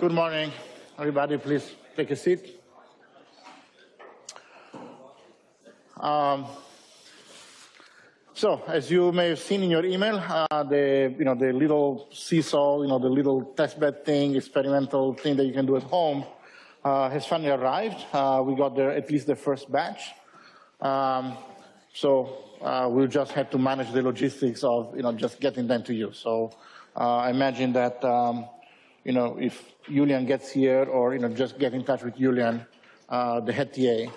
Good morning, everybody. Please take a seat. Um, so, as you may have seen in your email, uh, the you know the little seesaw, you know the little testbed thing, experimental thing that you can do at home, uh, has finally arrived. Uh, we got there at least the first batch. Um, so uh, we'll just have to manage the logistics of you know just getting them to you. So uh, I imagine that um, you know if Julian gets here, or you know just get in touch with Julian, uh, the head TA,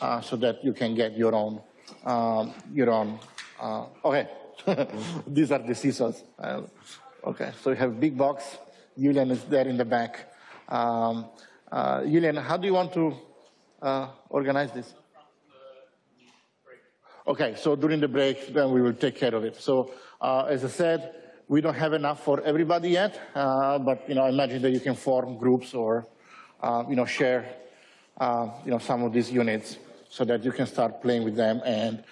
uh, so that you can get your own um, your own. Uh, okay, these are the seesaws. Uh, okay, so you have a big box. Julian is there in the back. Um, Julian, how do you want to organize this? Okay, so during the break, then we will take care of it. So uh, as I said, we don't have enough for everybody yet, uh, but you know, imagine that you can form groups or uh, you know, share uh, you know, some of these units so that you can start playing with them and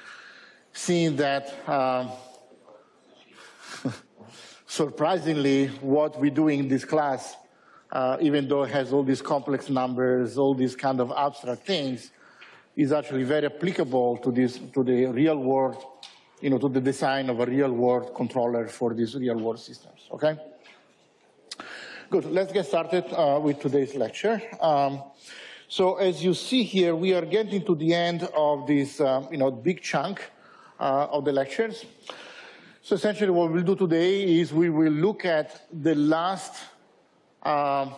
seeing that um, surprisingly, what we do in this class, uh, even though it has all these complex numbers, all these kind of abstract things, is actually very applicable to this, to the real world, you know, to the design of a real world controller for these real world systems, okay? Good, let's get started uh, with today's lecture. Um, so as you see here, we are getting to the end of this, uh, you know, big chunk uh, of the lectures. So essentially what we'll do today is we will look at the last um,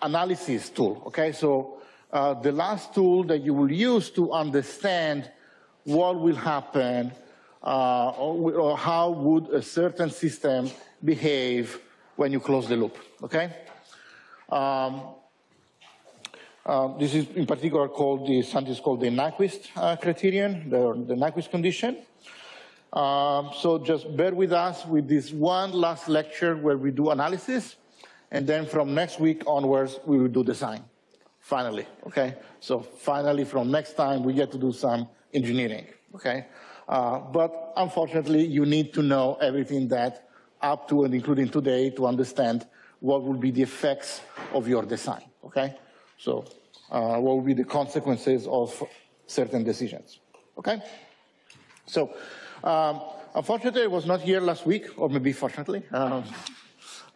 analysis tool, okay? So uh, the last tool that you will use to understand what will happen uh, or, or, how would a certain system behave when you close the loop, okay? Um, uh, this is in particular called the, something is called the Nyquist uh, criterion, the, the Nyquist condition. Um, so just bear with us with this one last lecture where we do analysis, and then from next week onwards, we will do design finally, okay? So finally, from next time, we get to do some engineering, okay? Uh, but unfortunately, you need to know everything that up to and including today to understand what will be the effects of your design, okay? So uh, what will be the consequences of certain decisions, okay? So um, unfortunately, I was not here last week, or maybe fortunately. Um,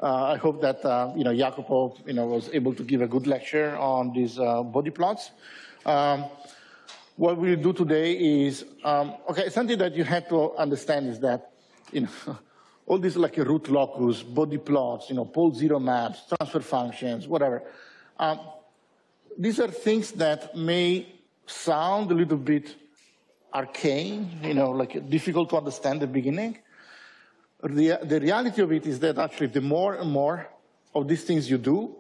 uh, I hope that uh, you know Jacopo you know was able to give a good lecture on these uh, Bode plots. Um, what we'll do today is um, okay. Something that you have to understand is that you know all these like a root locus, Bode plots, you know, pole zero maps, transfer functions, whatever. Um, these are things that may sound a little bit arcane, you know, like difficult to understand at the beginning the, the reality of it is that actually the more and more of these things you do,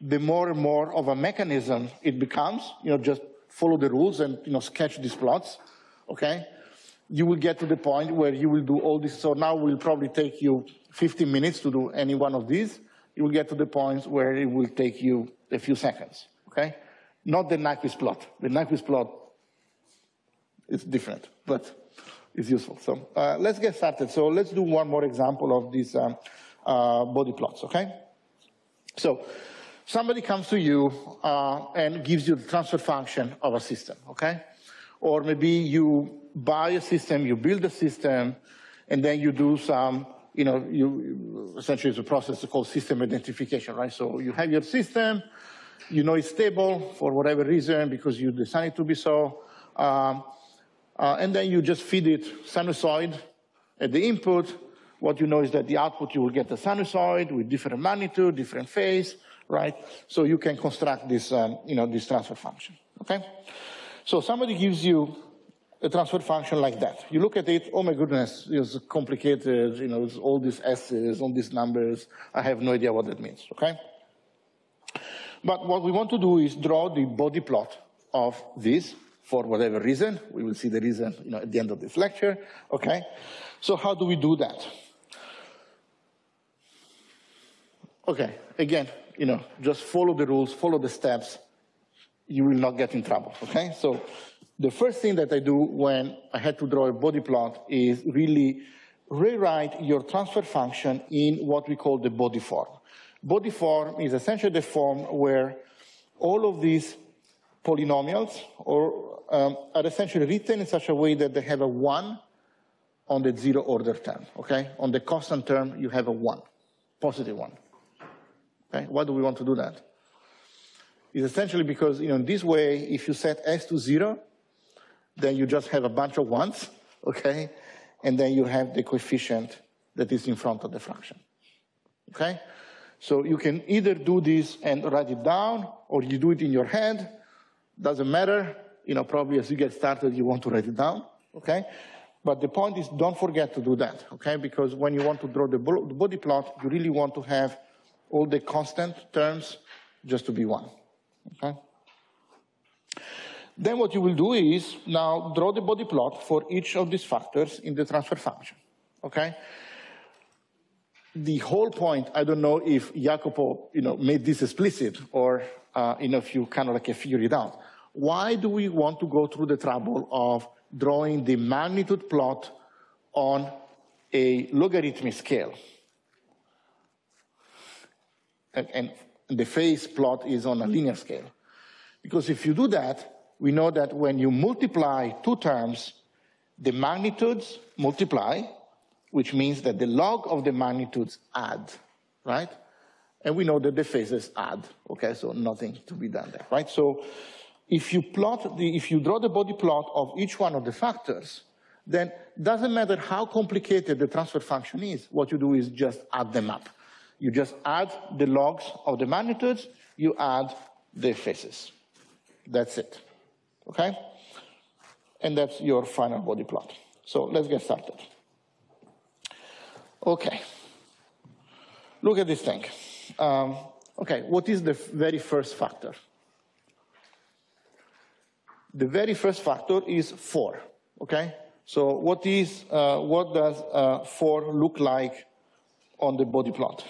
the more and more of a mechanism it becomes, you know, just follow the rules and, you know, sketch these plots, okay? You will get to the point where you will do all this. So now it will probably take you 15 minutes to do any one of these. You will get to the point where it will take you a few seconds, okay? Not the Nyquist plot. The Nyquist plot is different, but it's useful. So uh, let's get started. So let's do one more example of these um, uh, Bode plots, okay? So somebody comes to you uh, and gives you the transfer function of a system, okay? Or maybe you buy a system, you build a system, and then you do some, you know, you essentially it's a process called system identification, right? So you have your system, you know it's stable for whatever reason because you design it to be so. Um, uh, and then you just feed it sinusoid at the input. What you know is that the output you will get a sinusoid with different magnitude, different phase, right? So you can construct this, um, you know, this transfer function, okay? So somebody gives you a transfer function like that. You look at it, oh my goodness, it's complicated, you know, it's all these S's, all these numbers. I have no idea what that means, okay? But what we want to do is draw the Bode plot of this for whatever reason. We will see the reason you know, at the end of this lecture, okay? So how do we do that? Okay, again, you know, just follow the rules, follow the steps. You will not get in trouble, okay? So the first thing that I do when I had to draw a Bode plot is really rewrite your transfer function in what we call the Bode form. Bode form is essentially the form where all of these polynomials or, um, are essentially written in such a way that they have a 1 on the zero order term, okay? On the constant term, you have a 1, positive 1. Okay, why do we want to do that? It's essentially because, you know, in this way, if you set s to 0, then you just have a bunch of 1s, okay? And then you have the coefficient that is in front of the fraction, okay? So you can either do this and write it down, or you do it in your head, doesn't matter. You know, probably as you get started, you want to write it down, okay? But the point is, don't forget to do that, okay? Because when you want to draw the Bode plot, you really want to have all the constant terms just to be one, okay? Then what you will do is now draw the Bode plot for each of these factors in the transfer function, okay? The whole point, I don't know if Jacopo, you know, made this explicit or, uh, you know, if you kind of like figure it out. Why do we want to go through the trouble of drawing the magnitude plot on a logarithmic scale? And, the phase plot is on a linear scale. Because if you do that, we know that when you multiply two terms, the magnitudes multiply, which means that the log of the magnitudes add, right? And we know that the phases add, okay? So nothing to be done there, right? So if you plot the, if you draw the Bode plot of each one of the factors, then doesn't matter how complicated the transfer function is, what you do is just add them up. You just add the logs of the magnitudes, you add the phases. That's it, okay? And that's your final Bode plot. So let's get started. Okay. Look at this thing. Um, okay, what is the very first factor? The very first factor is 4, okay? So what is, uh, what does uh, 4 look like on the Bode plot?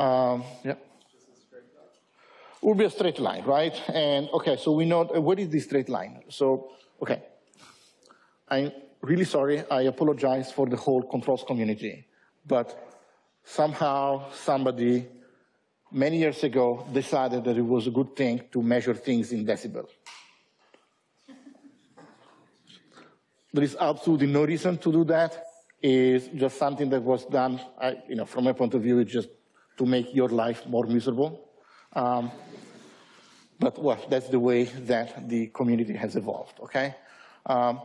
Um, yeah. Will be a straight line, right? And okay, so we know uh, what is the straight line. So okay, I'm really sorry. I apologize for the whole controls community. But somehow somebody many years ago decided that it was a good thing to measure things in decibel. There is absolutely no reason to do that. It's just something that was done, I, you know, from my point of view, it's just to make your life more miserable. Um, but well, that's the way that the community has evolved, okay? Um,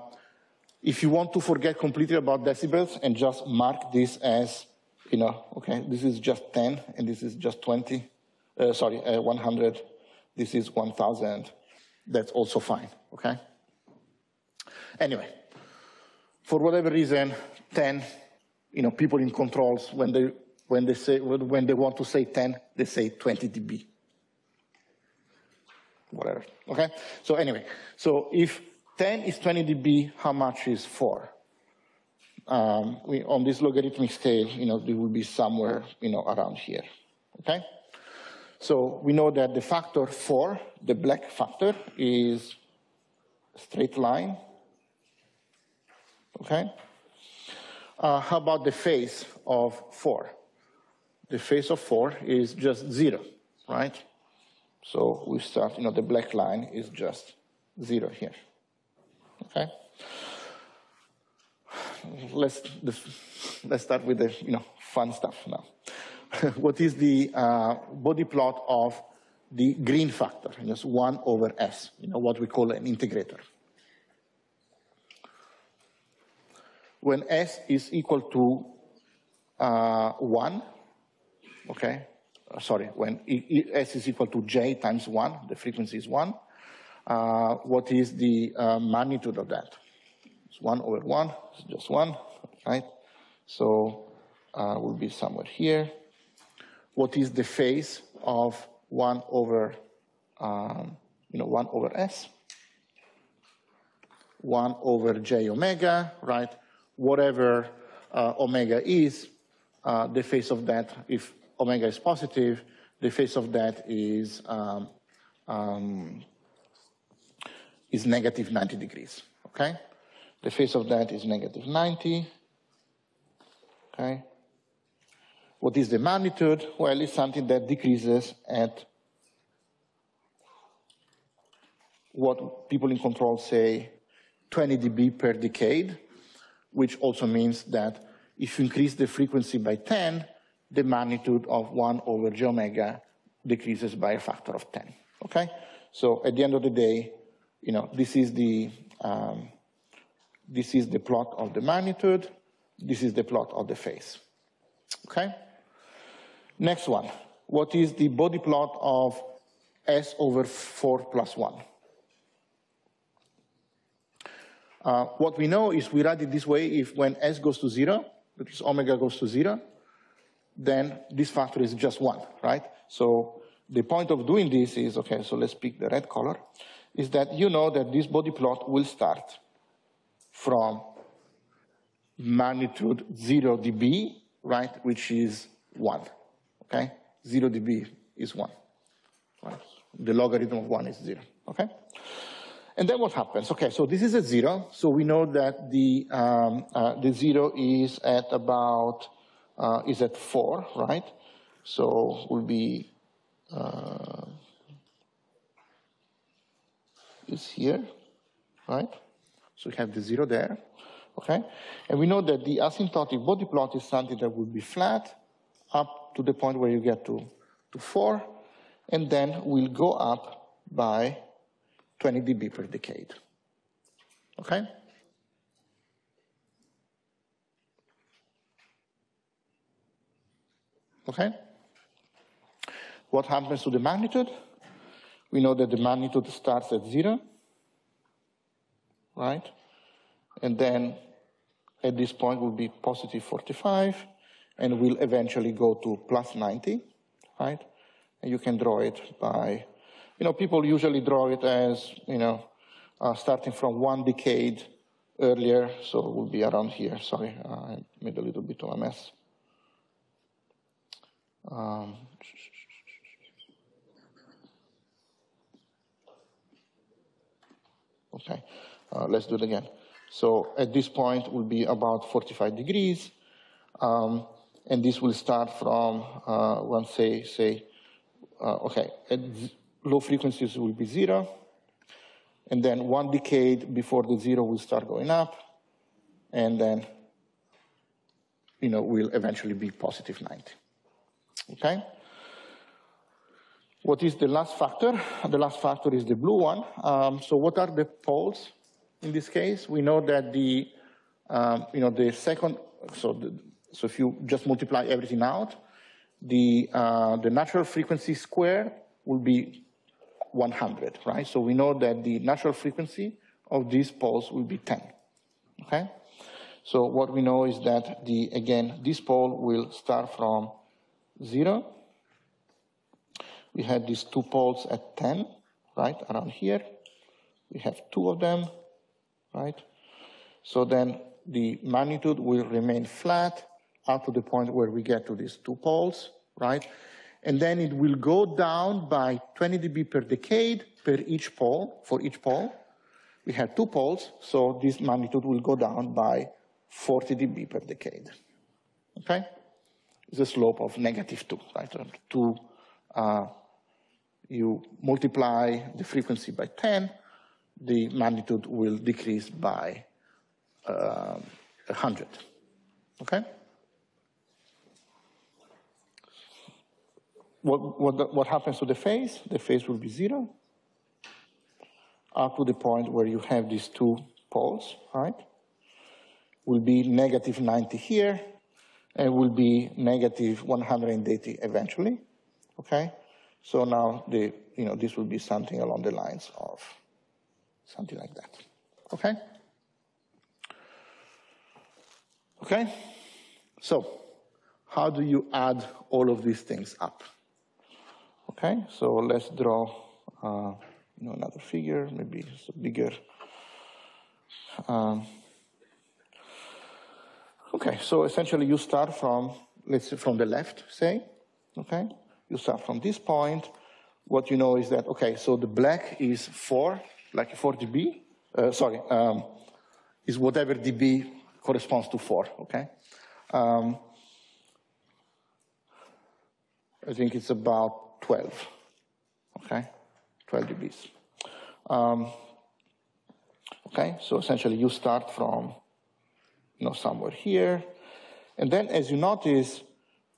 if you want to forget completely about decibels and just mark this as, you know, okay, this is just 10 and this is just 20, uh, sorry, uh, 100, this is 1,000, that's also fine, okay? Anyway, for whatever reason, 10, you know, people in controls, when they, when they, say, when they want to say 10, they say 20 dB. Whatever, okay? So anyway, so if 10 is 20 dB, how much is 4? Um, we, on this logarithmic scale, you know, it will be somewhere, you know, around here, okay? So we know that the factor 4, the black factor, is straight line, okay? Uh, how about the phase of 4? The phase of 4 is just 0, right? So we start, you know, the black line is just 0 here. Okay? Let's, let's start with the you know, fun stuff now. what is the uh, Bode plot of the green factor? Just 1 over s, you know, what we call an integrator. When s is equal to uh, 1, okay, uh, sorry, when e e s is equal to j times 1, the frequency is 1, uh, what is the uh, magnitude of that? It's 1 over 1, it's just 1, right? So uh, will be somewhere here. What is the phase of 1 over, um, you know, 1 over s? 1 over j omega, right? Whatever uh, omega is, uh, the phase of that, if omega is positive, the phase of that is um, um, is negative 90 degrees, okay? The phase of that is negative 90, okay? What is the magnitude? Well, it's something that decreases at what people in control say 20 dB per decade, which also means that if you increase the frequency by 10, the magnitude of 1 over j omega decreases by a factor of 10, okay? So at the end of the day, you know, this is the, um, this is the plot of the magnitude, this is the plot of the phase, okay? Next one, what is the Bode plot of S over 4 plus 1? Uh, what we know is we write it this way, if when S goes to zero, that is omega goes to zero, then this factor is just one, right? So the point of doing this is, okay, so let's pick the red color, is that you know that this Bode plot will start from magnitude 0 dB, right, which is 1, okay? 0 dB is 1, right? The logarithm of 1 is 0, okay? And then what happens? Okay, so this is a 0, so we know that the, um, uh, the 0 is at about, uh, is at 4, right? So will be uh, is here, right? So we have the zero there, okay? And we know that the asymptotic Bode plot is something that will be flat up to the point where you get to, to four, and then will go up by 20 dB per decade, okay? Okay? What happens to the magnitude? We know that the magnitude starts at zero, right? And then at this point will be positive 45, and will eventually go to plus 90, right? And you can draw it by, you know, people usually draw it as, you know, uh, starting from one decade earlier, so it will be around here. Sorry, I made a little bit of a mess. Um, Okay, uh, let's do it again. So at this point will be about 45 degrees, um, and this will start from, uh, one say, say, uh, okay, at low frequencies will be zero, and then one decade before the zero will start going up, and then, you know, will eventually be positive 90. Okay? What is the last factor? The last factor is the blue one. Um, so what are the poles in this case? We know that the, um, you know, the second, so, the, so if you just multiply everything out, the, uh, the natural frequency square will be 100, right? So we know that the natural frequency of these poles will be 10, okay? So what we know is that the, again, this pole will start from zero we had these two poles at 10, right, around here. We have two of them, right? So then the magnitude will remain flat up to the point where we get to these two poles, right? And then it will go down by 20 dB per decade per each pole, for each pole. We have two poles, so this magnitude will go down by 40 dB per decade, okay? A slope of negative two, right? Two uh, you multiply the frequency by 10, the magnitude will decrease by uh, 100. Okay? What, what, what happens to the phase? The phase will be zero up to the point where you have these two poles, right? Will be negative 90 here, and will be negative 180 eventually, okay? So now the, you know, this will be something along the lines of something like that. Okay? Okay? So, how do you add all of these things up? Okay, so let's draw uh, you know, another figure, maybe it's bigger. Um, okay, so essentially you start from, let's say from the left, say, okay? You start from this point. What you know is that, okay, so the black is 4 like 4 dB, uh, sorry, um, is whatever dB corresponds to 4, okay? Um, I think it's about 12, okay? 12 dBs. Um, okay, so essentially you start from, you know, somewhere here. And then as you notice,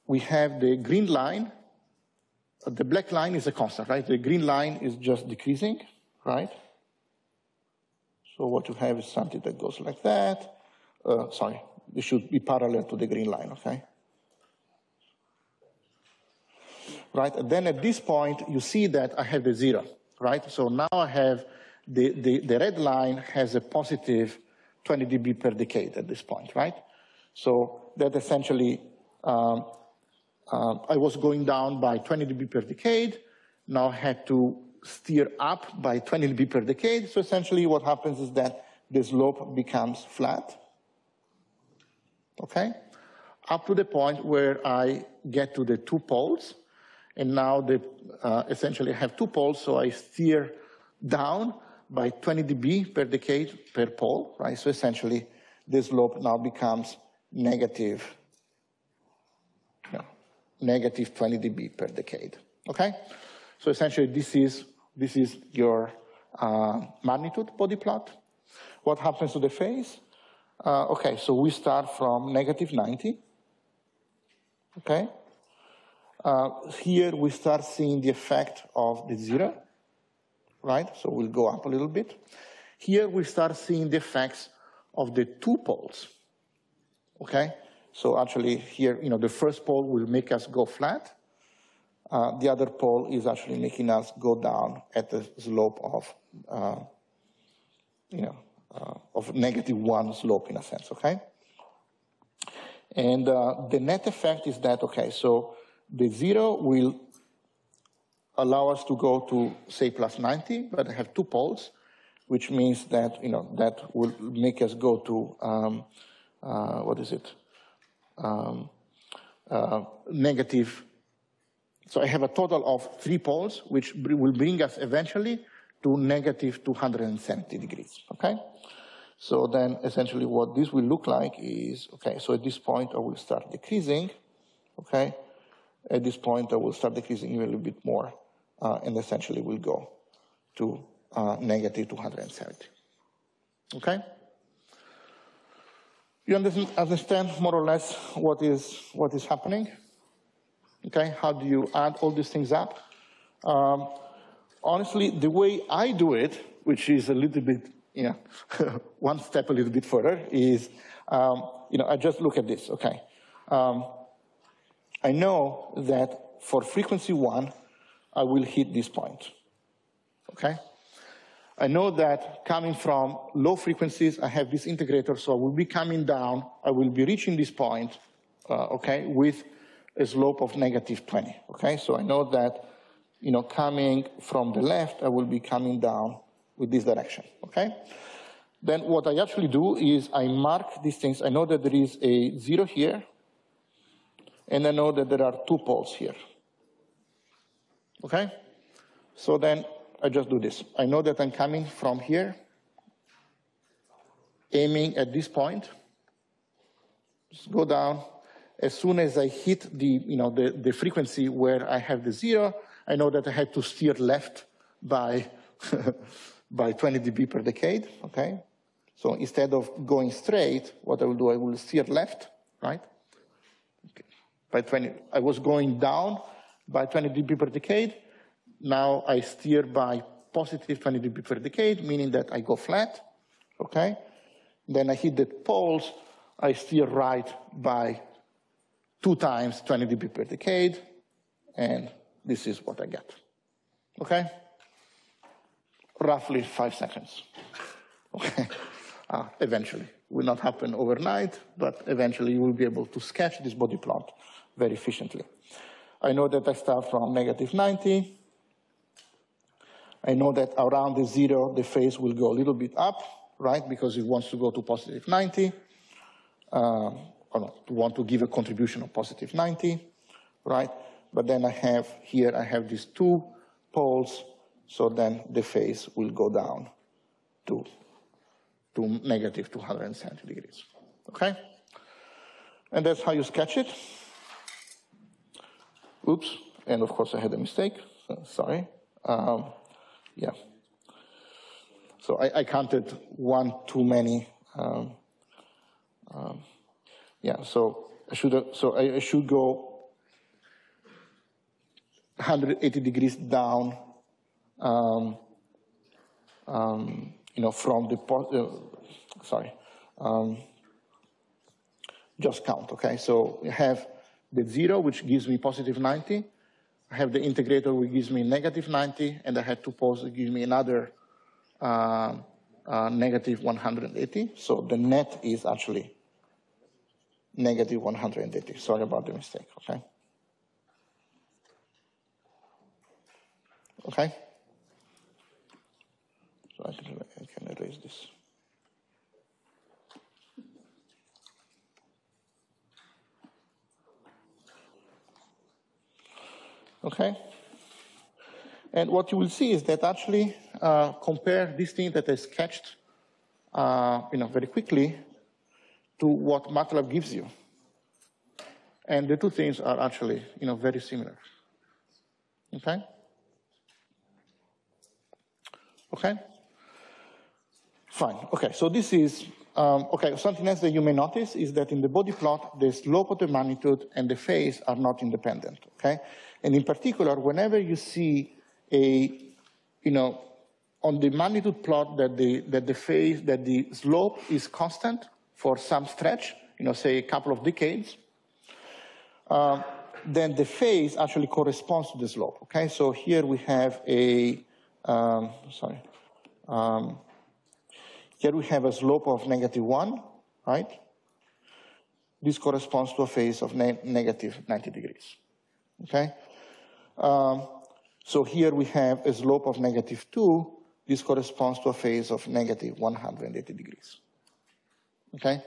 we have the green line. The black line is a constant, right? The green line is just decreasing, right? So what you have is something that goes like that. Uh, sorry, this should be parallel to the green line, okay? Right, and then at this point, you see that I have the zero, right? So now I have the, the, the red line has a positive 20 dB per decade at this point, right? So that essentially, um, uh, I was going down by 20 dB per decade. Now I had to steer up by 20 dB per decade. So essentially what happens is that the slope becomes flat. Okay? Up to the point where I get to the two poles. And now they uh, essentially have two poles, so I steer down by 20 dB per decade per pole, right? So essentially, this slope now becomes negative, negative 20 dB per decade, okay? So essentially, this is, this is your uh, magnitude Bode plot. What happens to the phase? Uh, okay, so we start from negative 90, okay? Uh, here we start seeing the effect of the zero, right? So we'll go up a little bit. Here we start seeing the effects of the two poles, okay? So actually here, you know, the first pole will make us go flat. Uh, the other pole is actually making us go down at the slope of, uh, you know, uh, of negative one slope in a sense, okay? And uh, the net effect is that, okay, so the zero will allow us to go to, say, plus 90, but I have two poles, which means that, you know, that will make us go to, um, uh, what is it, um, uh, negative. So I have a total of three poles, which will bring us eventually to negative 270 degrees, okay? So then essentially what this will look like is, okay, so at this point I will start decreasing, okay? At this point I will start decreasing even a little bit more and essentially will go to uh, negative 270. Okay? You understand more or less what is, what is happening? Okay, how do you add all these things up? Um, honestly, the way I do it, which is a little bit, you know, one step a little bit further, is, um, you know, I just look at this, okay. Um, I know that for frequency one, I will hit this point, okay? I know that coming from low frequencies, I have this integrator, so I will be coming down, I will be reaching this point, uh, okay, with a slope of negative 20, okay? So I know that, you know, coming from the left, I will be coming down with this direction, okay? Then what I actually do is I mark these things. I know that there is a zero here, and I know that there are two poles here. Okay? So then I just do this. I know that I'm coming from here, aiming at this point. Just go down. As soon as I hit the, you know, the, the frequency where I have the zero, I know that I have to steer left by, by 20 dB per decade, okay? So instead of going straight, what I will do, I will steer left, right? Okay. By 20, I was going down, by 20 dB per decade. Now I steer by positive 20 dB per decade, meaning that I go flat, okay? Then I hit the poles, I steer right by two times 20 dB per decade, and this is what I get, okay? Roughly five seconds, okay? Uh, eventually. Will not happen overnight, but eventually you will be able to sketch this Bode plot very efficiently. I know that I start from negative 90. I know that around the zero, the phase will go a little bit up, right? Because it wants to go to positive 90. Uh, or not, want to give a contribution of positive 90, right? But then I have here, I have these two poles, so then the phase will go down to, to negative 270 degrees. Okay? And that's how you sketch it. Oops, and of course I had a mistake, so sorry. Um, yeah. So I, I, counted one too many. Um, um, yeah, so I should so I, I should go 180 degrees down, um, um, you know, from the, uh, sorry, um, just count, okay? So you have the zero, which gives me positive 90. I have the integrator, which gives me negative 90, and I had two poles that give me another uh, uh, negative 180. So the net is actually negative 180. Sorry about the mistake, okay? Okay? So I can erase this. Okay? And what you will see is that actually uh, compare this thing that I sketched uh, you know, very quickly to what MATLAB gives you. And the two things are actually you know, very similar. Okay? Okay? Fine. Okay, so this is, um, okay, something else that you may notice is that in the Bode plot, the slope of the magnitude and the phase are not independent, okay? And in particular, whenever you see a, you know, on the magnitude plot that the, that the phase, that the slope is constant for some stretch, you know, say a couple of decades, uh, then the phase actually corresponds to the slope, okay? So here we have a, um, sorry, um, here we have a slope of negative 1, right? This corresponds to a phase of ne negative 90 degrees, okay? Um, so here we have a slope of negative 2. This corresponds to a phase of negative 180 degrees, okay?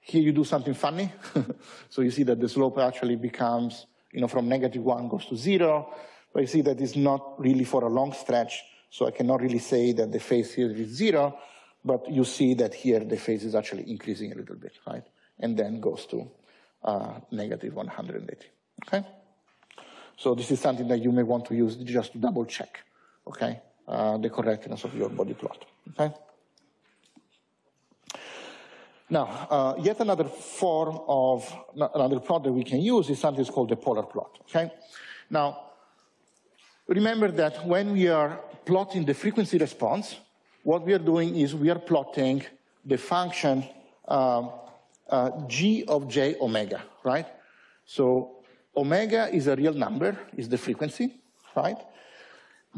Here you do something funny. so you see that the slope actually becomes, you know, from negative 1 goes to 0. But you see that it's not really for a long stretch so I cannot really say that the phase here is zero, but you see that here the phase is actually increasing a little bit, right? And then goes to uh, negative 180, okay? So this is something that you may want to use just to double check, okay, uh, the correctness of your Bode plot, okay? Now, uh, yet another form of, another plot that we can use is something called the polar plot, okay? Now, remember that when we are plotting the frequency response, what we are doing is we are plotting the function uh, uh, g of j omega, right? So omega is a real number, is the frequency, right?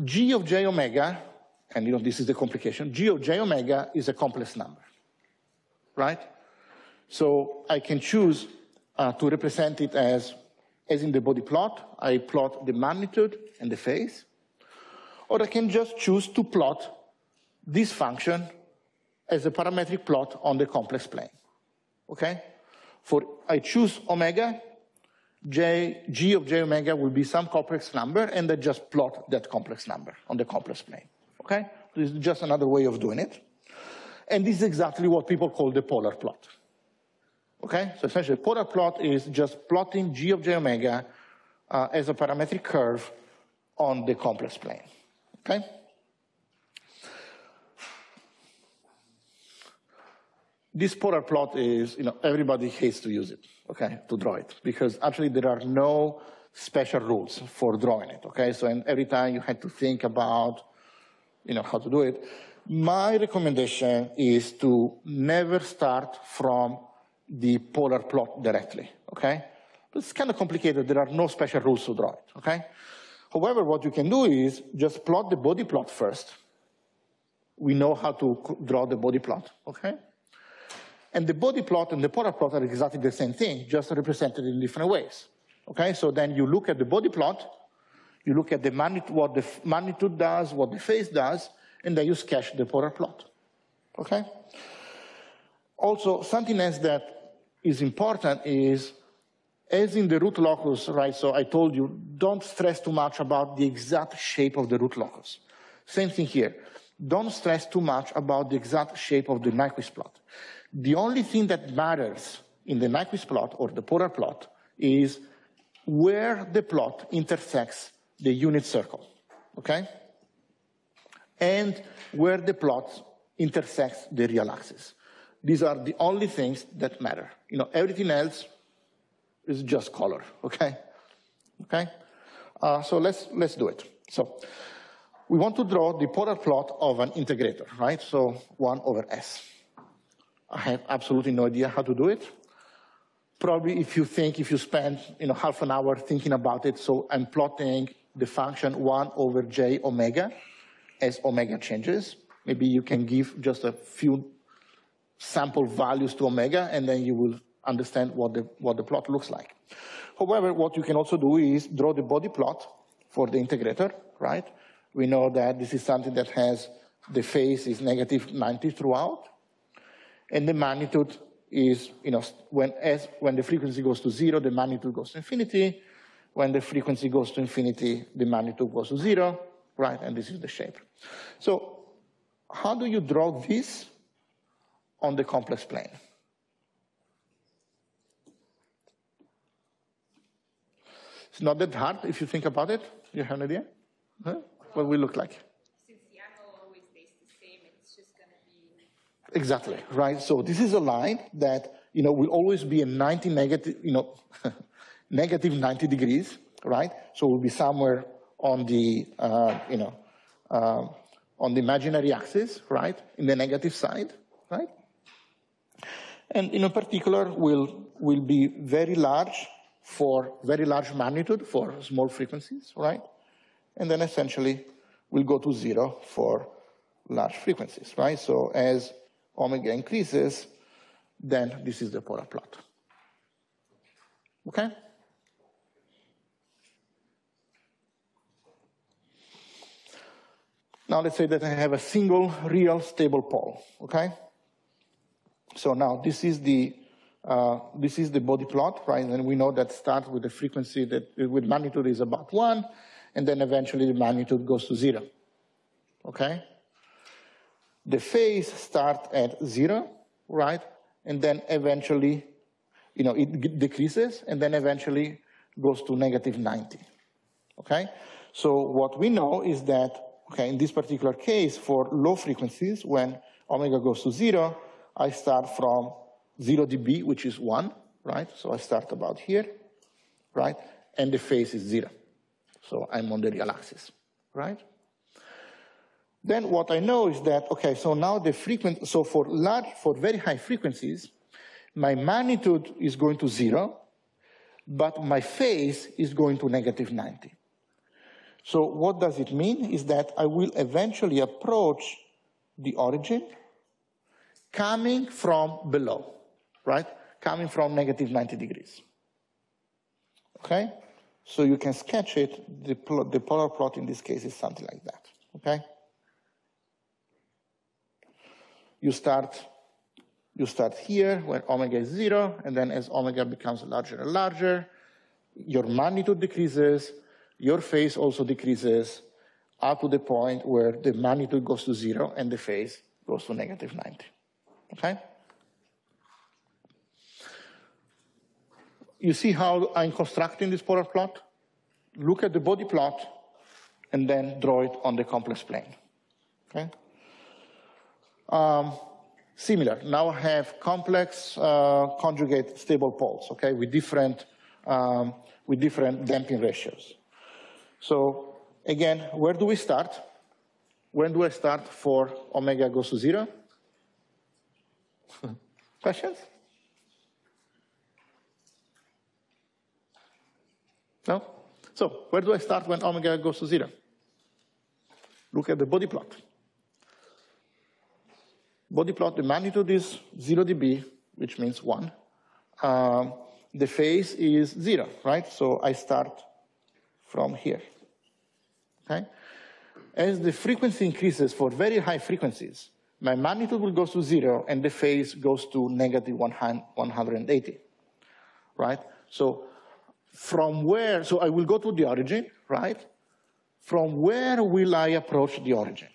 g of j omega, and you know this is the complication, g of j omega is a complex number, right? So I can choose uh, to represent it as, as in the Bode plot, I plot the magnitude and the phase, or I can just choose to plot this function as a parametric plot on the complex plane. Okay? For I choose omega, j, g of j omega will be some complex number, and I just plot that complex number on the complex plane. Okay? This is just another way of doing it. And this is exactly what people call the polar plot. Okay? So essentially, polar plot is just plotting g of j omega uh, as a parametric curve on the complex plane. Okay? This polar plot is, you know, everybody hates to use it, okay, to draw it, because actually there are no special rules for drawing it, okay? So and every time you had to think about, you know, how to do it. My recommendation is to never start from the polar plot directly, okay? It's kind of complicated. There are no special rules to draw it, okay? However, what you can do is just plot the Bode plot first. We know how to draw the Bode plot, okay? And the Bode plot and the polar plot are exactly the same thing, just represented in different ways. Okay, so then you look at the Bode plot, you look at the magnitude, what the magnitude does, what the phase does, and then you sketch the polar plot. Okay? Also, something else that is important is as in the root locus, right, so I told you, don't stress too much about the exact shape of the root locus. Same thing here. Don't stress too much about the exact shape of the Nyquist plot. The only thing that matters in the Nyquist plot or the polar plot is where the plot intersects the unit circle, okay? And where the plot intersects the real axis. These are the only things that matter. You know, everything else is just color, okay? Okay? Uh, so let's, let's do it. So we want to draw the polar plot of an integrator, right? So 1 over s. I have absolutely no idea how to do it. Probably if you think, if you spend you know, half an hour thinking about it, so I'm plotting the function 1 over j omega as omega changes. Maybe you can give just a few sample values to omega, and then you will understand what the, what the plot looks like. However, what you can also do is draw the Bode plot for the integrator, right? We know that this is something that has the phase is negative 90 throughout, and the magnitude is, you know, when, as, when the frequency goes to zero, the magnitude goes to infinity. When the frequency goes to infinity, the magnitude goes to zero, right? And this is the shape. So how do you draw this on the complex plane? It's not that hard if you think about it. You have an idea? Huh? What will look like? Since the always stays the same, it's just going to be... Exactly, right? So this is a line that, you know, will always be a 90 negative, you know, negative 90 degrees, right? So we'll be somewhere on the, uh, you know, uh, on the imaginary axis, right, in the negative side, right? And in particular, will, will be very large for very large magnitude for small frequencies, right? And then essentially will go to zero for large frequencies, right? So as omega increases, then this is the polar plot. Okay? Now let's say that I have a single real stable pole, okay? So now this is the uh, this is the Bode plot, right? And we know that starts with a frequency that with magnitude is about one, and then eventually the magnitude goes to zero, okay? The phase starts at zero, right? And then eventually, you know, it decreases, and then eventually goes to negative 90, okay? So what we know is that Okay, in this particular case, for low frequencies, when omega goes to zero, I start from zero dB, which is one, right? So I start about here, right? And the phase is zero. So I'm on the real axis, right? Then what I know is that, okay, so now the frequency, so for large, for very high frequencies, my magnitude is going to zero, but my phase is going to negative 90. So what does it mean is that I will eventually approach the origin coming from below, right? Coming from negative 90 degrees. Okay? So you can sketch it. The, the polar plot in this case is something like that. Okay? You start, you start here when omega is zero, and then as omega becomes larger and larger, your magnitude decreases, your phase also decreases up to the point where the magnitude goes to zero and the phase goes to negative 90. Okay? You see how I'm constructing this polar plot? Look at the Bode plot and then draw it on the complex plane. Okay? Um, similar. Now I have complex uh, conjugate stable poles, okay, with different, um, with different damping ratios. So again, where do we start? When do I start for omega goes to zero? Questions? No? So where do I start when omega goes to zero? Look at the Bode plot. Bode plot, the magnitude is 0 dB, which means 1. Uh, the phase is 0, right? So I start from here. Okay? As the frequency increases for very high frequencies, my magnitude will go to zero and the phase goes to negative 180, right? So from where, so I will go to the origin, right? From where will I approach the origin?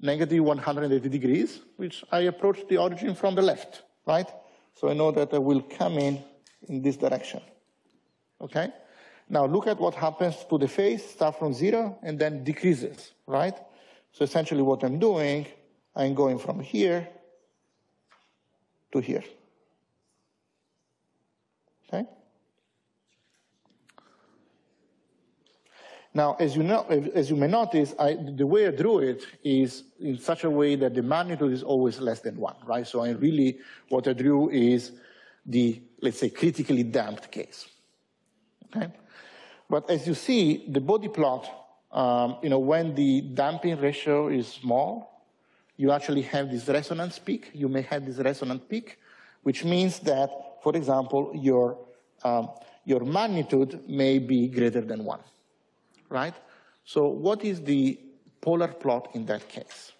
negative 180 degrees, which I approach the origin from the left, right? So I know that I will come in in this direction, okay? Now look at what happens to the face, start from zero and then decreases, right? So essentially what I'm doing, I'm going from here to here. Okay? Now, as you, know, as you may notice, I, the way I drew it is in such a way that the magnitude is always less than one, right? So I really, what I drew is the, let's say, critically damped case, okay? But as you see, the Bode plot, um, you know, when the damping ratio is small, you actually have this resonance peak. You may have this resonant peak, which means that, for example, your, um, your magnitude may be greater than one, right? So what is the polar plot in that case?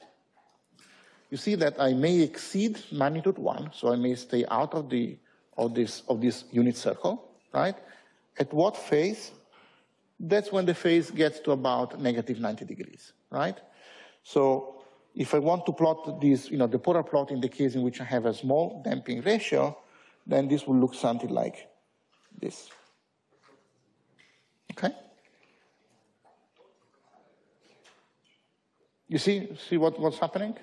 You see that I may exceed magnitude one, so I may stay out of, the, of, this, of this unit circle, right? At what phase that's when the phase gets to about negative 90 degrees, right? So if I want to plot this, you know, the polar plot in the case in which I have a small damping ratio, then this will look something like this. Okay? You see, see what, what's happening?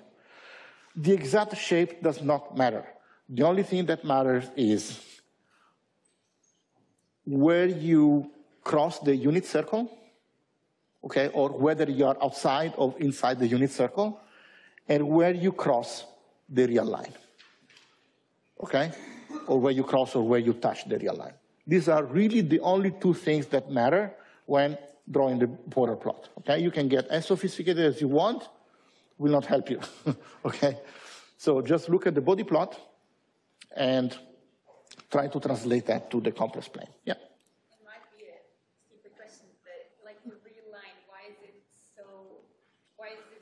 The exact shape does not matter. The only thing that matters is where you cross the unit circle, okay, or whether you are outside or inside the unit circle, and where you cross the real line, okay, or where you cross or where you touch the real line. These are really the only two things that matter when drawing the border plot, okay? You can get as sophisticated as you want, will not help you, okay? So just look at the Bode plot and try to translate that to the complex plane, yeah.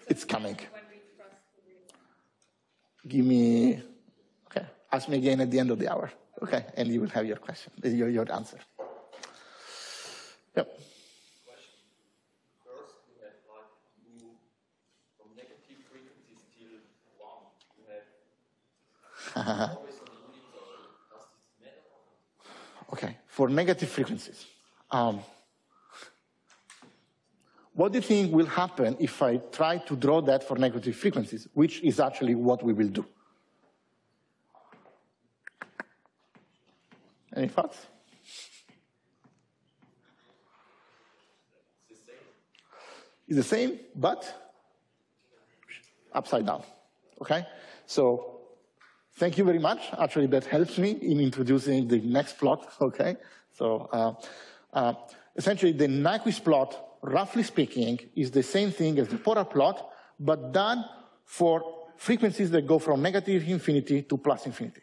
It's coming. Give me, okay, ask me again at the end of the hour. Okay, and you will have your question, your, your answer. Yep. okay, for negative frequencies. Um, what do you think will happen if I try to draw that for negative frequencies, which is actually what we will do? Any thoughts? It's the same, but upside down. Okay? So thank you very much. Actually, that helps me in introducing the next plot. Okay? So uh, uh, essentially, the Nyquist plot roughly speaking, is the same thing as the polar plot, but done for frequencies that go from negative infinity to plus infinity,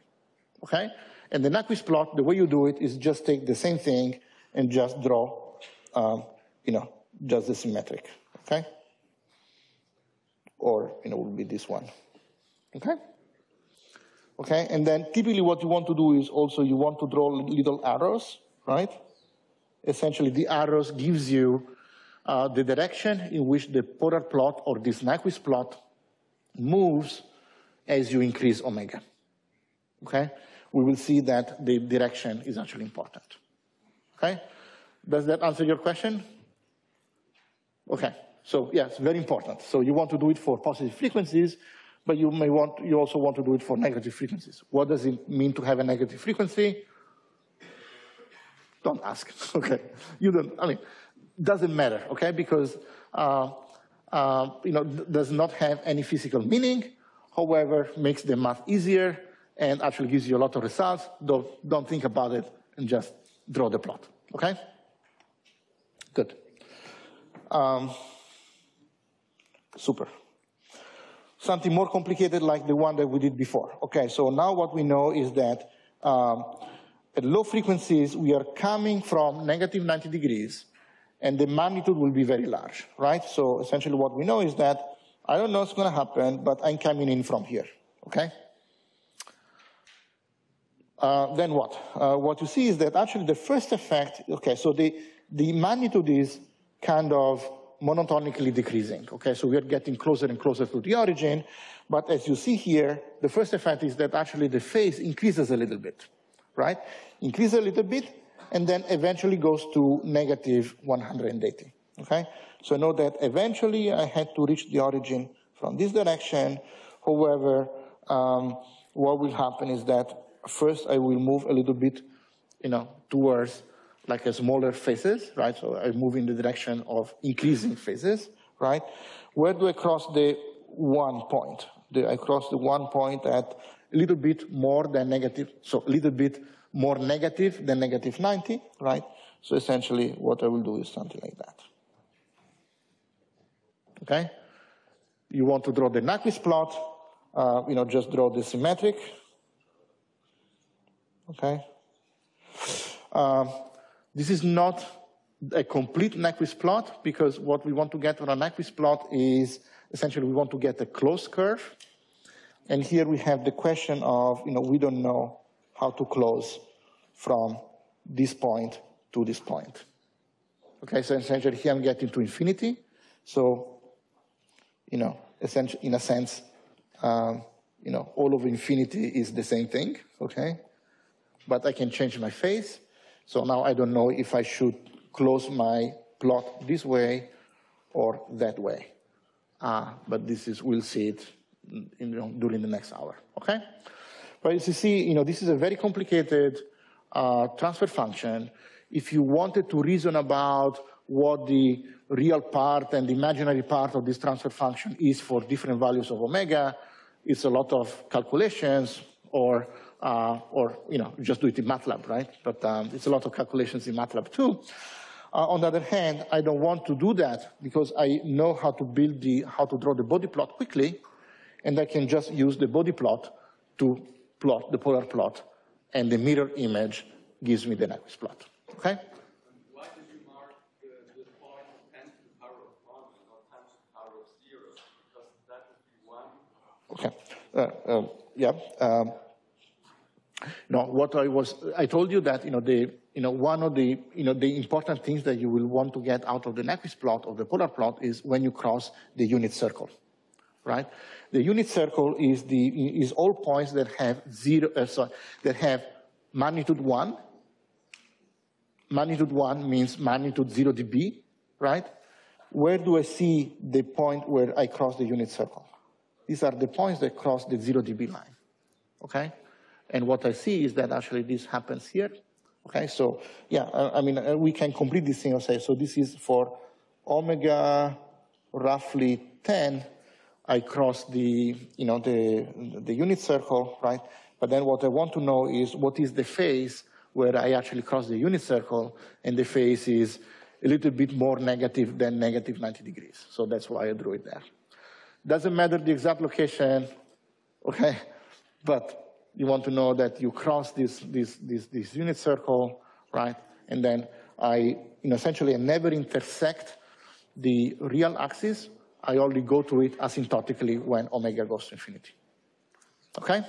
okay? And the Nyquist plot, the way you do it is just take the same thing and just draw, um, you know, just the symmetric, okay? Or, you know, it would be this one, okay? Okay, and then typically what you want to do is also you want to draw little arrows, right? Essentially the arrows gives you uh, the direction in which the polar plot or this Nyquist plot moves as you increase omega. Okay? We will see that the direction is actually important. Okay? Does that answer your question? Okay. So yes, very important. So you want to do it for positive frequencies, but you may want, you also want to do it for negative frequencies. What does it mean to have a negative frequency? Don't ask, okay? You don't, I mean, doesn't matter, okay? Because, uh, uh, you know, does not have any physical meaning, however, makes the math easier and actually gives you a lot of results. Don't, don't think about it and just draw the plot, okay? Good. Um, super. Something more complicated like the one that we did before. Okay, so now what we know is that um, at low frequencies, we are coming from negative 90 degrees and the magnitude will be very large, right? So essentially what we know is that I don't know what's going to happen, but I'm coming in from here, okay? Uh, then what? Uh, what you see is that actually the first effect, okay, so the, the magnitude is kind of monotonically decreasing. Okay, so we're getting closer and closer to the origin. But as you see here, the first effect is that actually the phase increases a little bit, right? Increases a little bit, and then eventually goes to negative 180. Okay, so know that eventually I had to reach the origin from this direction. However, um, what will happen is that first I will move a little bit, you know, towards like a smaller phases, right? So I move in the direction of increasing phases, right? Where do I cross the one point? I cross the one point at a little bit more than negative, so a little bit more negative than negative 90, right? So essentially what I will do is something like that. Okay? You want to draw the Nyquist plot, uh, you know, just draw the symmetric. Okay? Uh, this is not a complete Nyquist plot because what we want to get on a Nyquist plot is essentially we want to get a closed curve. And here we have the question of, you know, we don't know how to close from this point to this point. Okay, so essentially here I'm getting to infinity. So, you know, essentially, in a sense, um, you know, all of infinity is the same thing, okay? But I can change my phase. So now I don't know if I should close my plot this way or that way. Uh, but this is, we'll see it in, you know, during the next hour, okay? But as you see, you know, this is a very complicated uh, transfer function. If you wanted to reason about what the real part and the imaginary part of this transfer function is for different values of omega, it's a lot of calculations or, uh, or you know, just do it in MATLAB, right? But um, it's a lot of calculations in MATLAB too. Uh, on the other hand, I don't want to do that because I know how to build the, how to draw the Bode plot quickly, and I can just use the Bode plot to plot the polar plot, and the mirror image gives me the Nyquist plot, okay? Why did you mark this point 10 to the power of 1 and not 10 to the power of 0? Because that would be 1. Okay. Uh, uh, yeah. Um, no, what I was, I told you that, you know, the, you know, one of the, you know, the important things that you will want to get out of the Nyquist plot of the polar plot is when you cross the unit circle, right? The unit circle is the, is all points that have zero, uh, sorry, that have magnitude one. Magnitude one means magnitude zero dB, right? Where do I see the point where I cross the unit circle? These are the points that cross the zero dB line, okay? And what I see is that actually this happens here, okay? So yeah, I, I mean, uh, we can complete this thing and say, so this is for omega roughly 10, I cross the, you know, the, the unit circle, right? But then what I want to know is what is the phase where I actually cross the unit circle, and the phase is a little bit more negative than negative 90 degrees. So that's why I drew it there. Doesn't matter the exact location, okay? But you want to know that you cross this, this, this, this unit circle, right? And then I, you know, essentially I never intersect the real axis. I only go to it asymptotically when omega goes to infinity. Okay?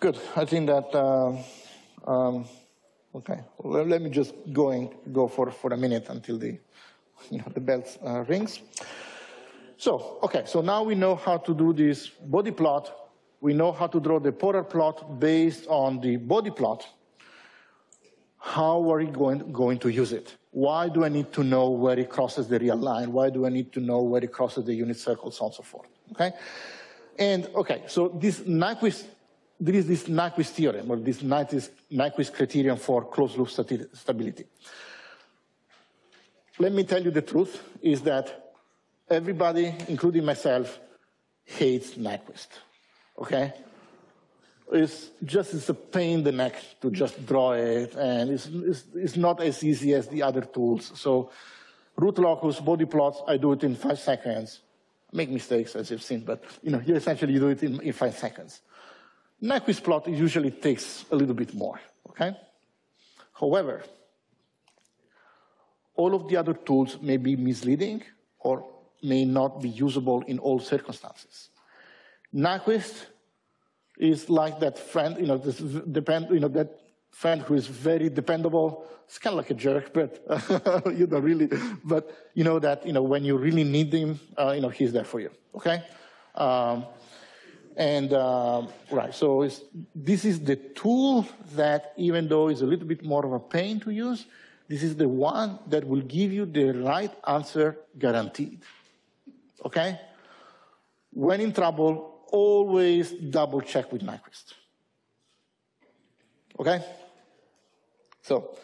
Good. I think that, uh, um, okay. Well, let me just go and go for, for a minute until the, you know, the bell uh, rings. So, okay, so now we know how to do this Bode plot. We know how to draw the polar plot based on the Bode plot. How are we going, going to use it? Why do I need to know where it crosses the real line? Why do I need to know where it crosses the unit circle, so on and so forth? Okay? And, okay, so this Nyquist, there is this Nyquist theorem, or this Nyquist, Nyquist criterion for closed loop stability. Let me tell you the truth, is that everybody, including myself, hates Nyquist, okay? It's just it's a pain in the neck to just draw it, and it's, it's, it's not as easy as the other tools. So root locus, Bode plots, I do it in five seconds. Make mistakes, as you've seen, but you know, here essentially you do it in, in five seconds. Nyquist plot usually takes a little bit more, okay? However, all of the other tools may be misleading or may not be usable in all circumstances. Nyquist is like that friend, you know, this depend, you know, that friend who is very dependable. It's kind of like a jerk, but you know, really, but you know that, you know, when you really need him, uh, you know, he's there for you, okay? Um, and, uh, right, so this is the tool that even though is a little bit more of a pain to use, this is the one that will give you the right answer guaranteed, okay? When in trouble, always double check with Nyquist. Okay? So,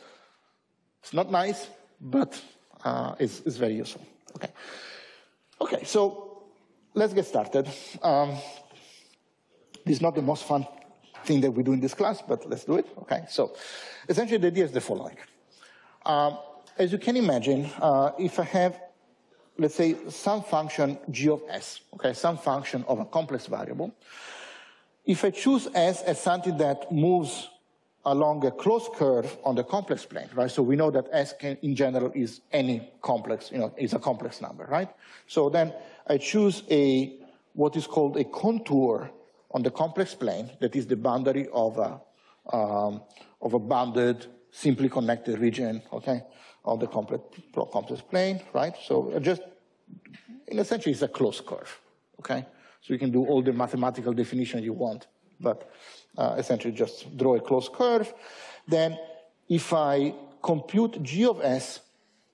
it's not nice, but uh, it's, it's, very useful. Okay. Okay, so let's get started. Um, this is not the most fun thing that we do in this class, but let's do it. Okay, so essentially the idea is the following. Um, as you can imagine, uh, if I have, let's say, some function g of s, okay, some function of a complex variable, if I choose s as something that moves along a closed curve on the complex plane, right? So we know that S can, in general is any complex, you know, is a complex number, right? So then I choose a, what is called a contour on the complex plane that is the boundary of a, um, of a bounded, simply connected region, okay, of the complex, complex plane, right? So just, in essentially, it's a closed curve, okay? So you can do all the mathematical definition you want, but uh, essentially just draw a closed curve. Then if I compute g of s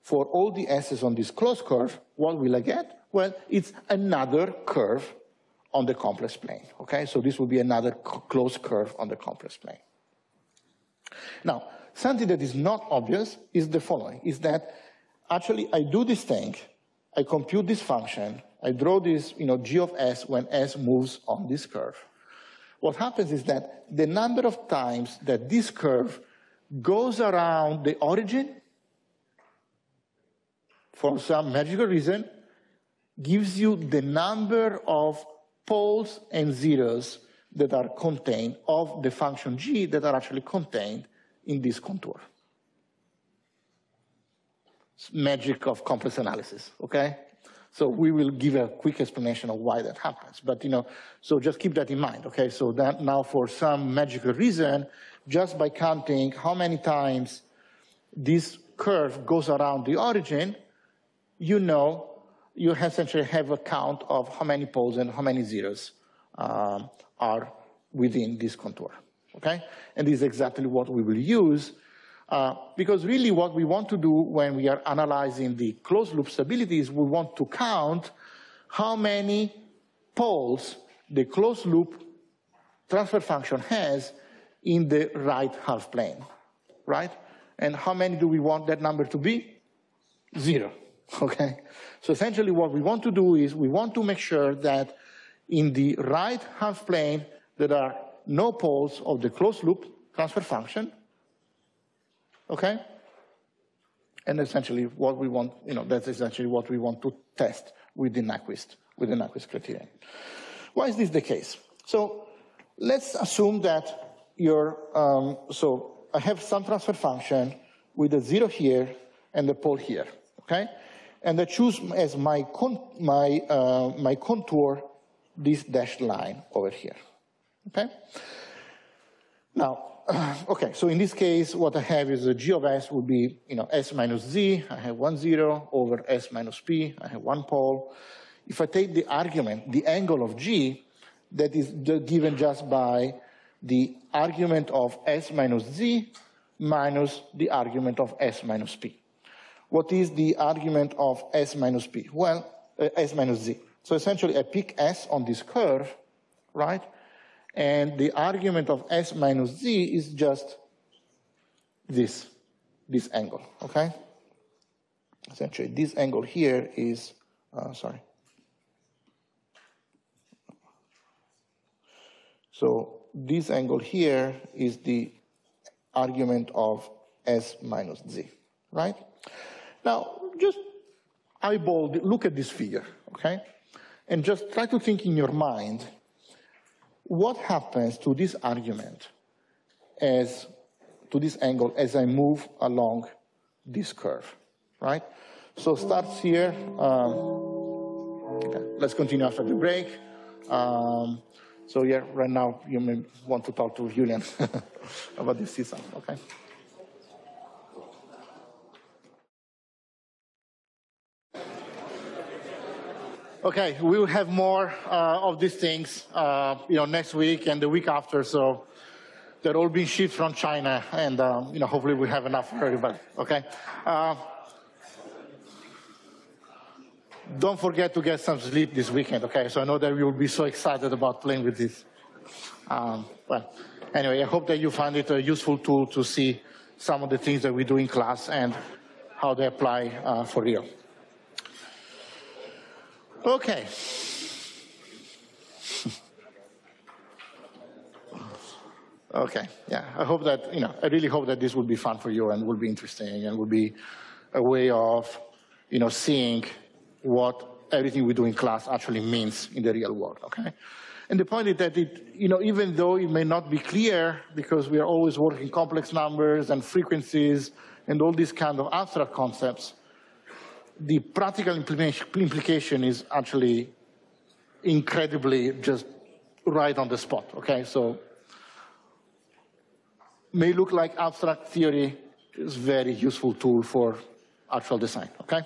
for all the s's on this closed curve, what will I get? Well, it's another curve on the complex plane, okay? So this will be another closed curve on the complex plane. Now, something that is not obvious is the following, is that actually I do this thing, I compute this function, I draw this, you know, g of s when s moves on this curve. What happens is that the number of times that this curve goes around the origin for some magical reason gives you the number of poles and zeros that are contained of the function g that are actually contained in this contour. It's magic of complex analysis, okay? So we will give a quick explanation of why that happens. But, you know, so just keep that in mind, okay? So that now for some magical reason, just by counting how many times this curve goes around the origin, you know you essentially have a count of how many poles and how many zeros um, are within this contour, okay? And this is exactly what we will use uh, because really what we want to do when we are analyzing the closed loop stability is we want to count how many poles the closed loop transfer function has in the right half plane, right? And how many do we want that number to be? Zero, okay? So essentially what we want to do is we want to make sure that in the right half plane there are no poles of the closed loop transfer function, Okay? And essentially what we want, you know, that's essentially what we want to test with the Nyquist, with the Nyquist criterion. Why is this the case? So let's assume that your, um, so I have some transfer function with a zero here and a pole here, okay? And I choose as my, con my, uh, my contour this dashed line over here, okay? Now, okay, so in this case, what I have is a g of s would be, you know, s minus z, I have one zero, over s minus p, I have one pole. If I take the argument, the angle of g, that is given just by the argument of s minus z minus the argument of s minus p. What is the argument of s minus p? Well, uh, s minus z. So essentially, I pick s on this curve, right? And the argument of s minus z is just this, this angle, okay? Essentially, this angle here is, uh, sorry. So this angle here is the argument of s minus z, right? Now, just eyeball, look at this figure, okay? And just try to think in your mind what happens to this argument as to this angle as I move along this curve, right? So starts here. Um, okay, let's continue after the break. Um, So yeah, right now you may want to talk to Julian about this system, okay? Okay, we will have more uh, of these things, uh, you know, next week and the week after. So they're all being shipped from China, and um, you know, hopefully we have enough for everybody. Okay. Uh, don't forget to get some sleep this weekend. Okay. So I know that you will be so excited about playing with this. Um, well, anyway, I hope that you find it a useful tool to see some of the things that we do in class and how they apply uh, for real. Okay. okay, yeah. I hope that, you know, I really hope that this will be fun for you and will be interesting and will be a way of, you know, seeing what everything we do in class actually means in the real world, okay? And the point is that it, you know, even though it may not be clear because we are always working complex numbers and frequencies and all these kind of abstract concepts, the practical implication is actually incredibly just right on the spot, okay? So may look like abstract theory is very useful tool for actual design, okay?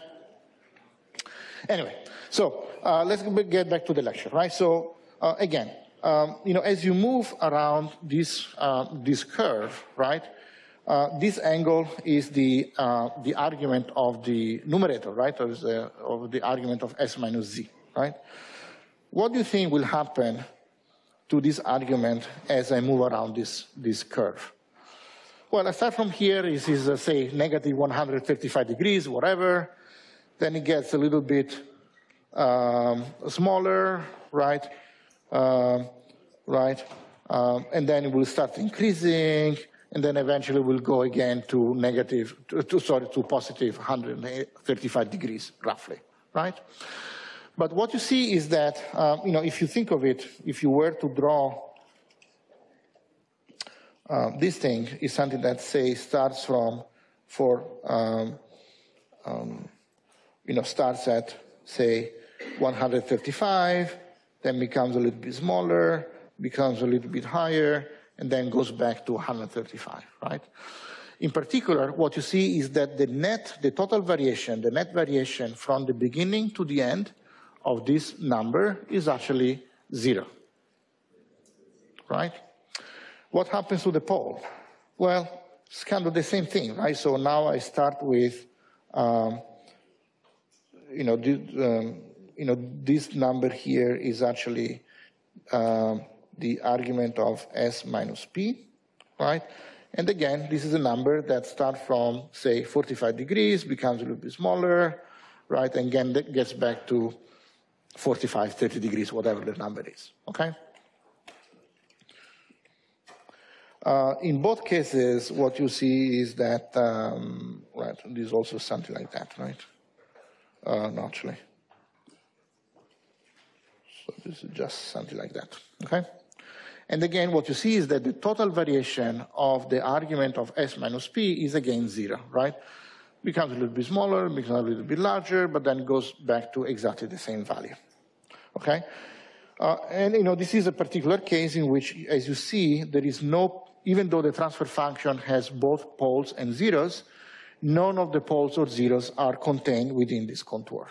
Anyway, so uh, let's get back to the lecture, right? So uh, again, um, you know, as you move around this, uh, this curve, right, uh, this angle is the, uh, the argument of the numerator, right, of the, of the argument of s minus z, right? What do you think will happen to this argument as I move around this, this curve? Well, I start from here, this is, uh, say, negative 135 degrees, whatever. Then it gets a little bit um, smaller, right? Uh, right? Um, and then it will start increasing, and then eventually we'll go again to negative, to, to, sorry, to positive 135 degrees, roughly, right? But what you see is that, um, you know, if you think of it, if you were to draw uh, this thing is something that, say, starts from, for, um, um, you know, starts at, say, 135, then becomes a little bit smaller, becomes a little bit higher, and then goes back to 135, right? In particular, what you see is that the net, the total variation, the net variation from the beginning to the end of this number is actually zero, right? What happens to the pole? Well, it's kind of the same thing, right? So now I start with, um, you know, um, you know, this number here is actually um, the argument of S minus P, right? And again, this is a number that starts from, say, 45 degrees, becomes a little bit smaller, right? And again, that gets back to 45, 30 degrees, whatever the number is, okay? Uh, in both cases, what you see is that, um, right, this is also something like that, right? Uh. So this is just something like that, okay? And again, what you see is that the total variation of the argument of s minus p is again zero, right? Becomes a little bit smaller, becomes a little bit larger, but then goes back to exactly the same value, okay? Uh, and, you know, this is a particular case in which, as you see, there is no, even though the transfer function has both poles and zeros, none of the poles or zeros are contained within this contour.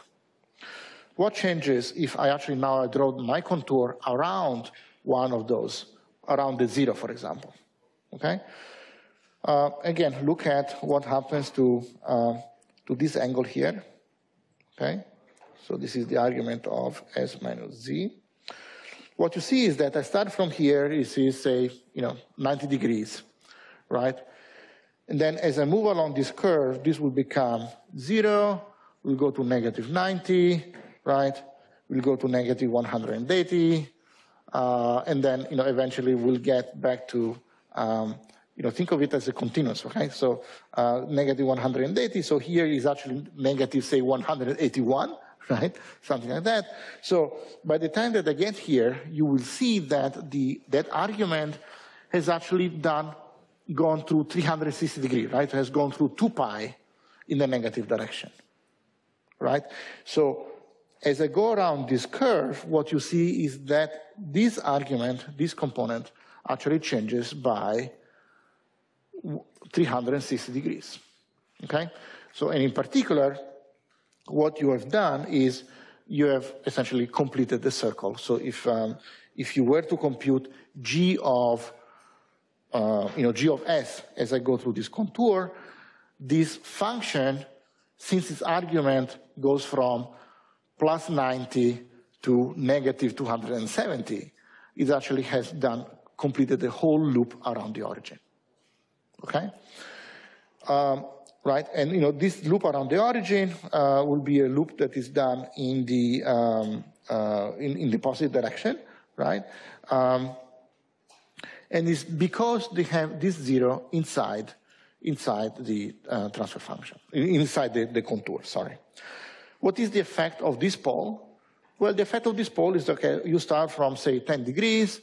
What changes if I actually now draw my contour around one of those, around the zero, for example, okay? Uh, again, look at what happens to, uh, to this angle here, okay? So this is the argument of s minus z. What you see is that I start from here, you see, say, you know, 90 degrees, right? And then as I move along this curve, this will become zero, we'll go to negative 90, right? We'll go to negative 180, uh, and then, you know, eventually we'll get back to, um, you know, think of it as a continuous, okay? So uh, negative 180, so here is actually negative, say, 181, right? Something like that. So by the time that I get here, you will see that the, that argument has actually done, gone through 360 degrees, right? Has gone through 2 pi in the negative direction, right? So as I go around this curve, what you see is that this argument, this component, actually changes by 360 degrees. Okay? So, and in particular, what you have done is you have essentially completed the circle. So if, um, if you were to compute g of, uh, you know, g of s as I go through this contour, this function, since its argument goes from plus 90 to negative 270, it actually has done, completed the whole loop around the origin. Okay? Um, right? And you know, this loop around the origin uh, will be a loop that is done in the um, uh, in, in, the positive direction, right? Um, and it's because they have this zero inside inside the uh, transfer function, inside the, the contour. Sorry. What is the effect of this pole? Well, the effect of this pole is okay. You start from say 10 degrees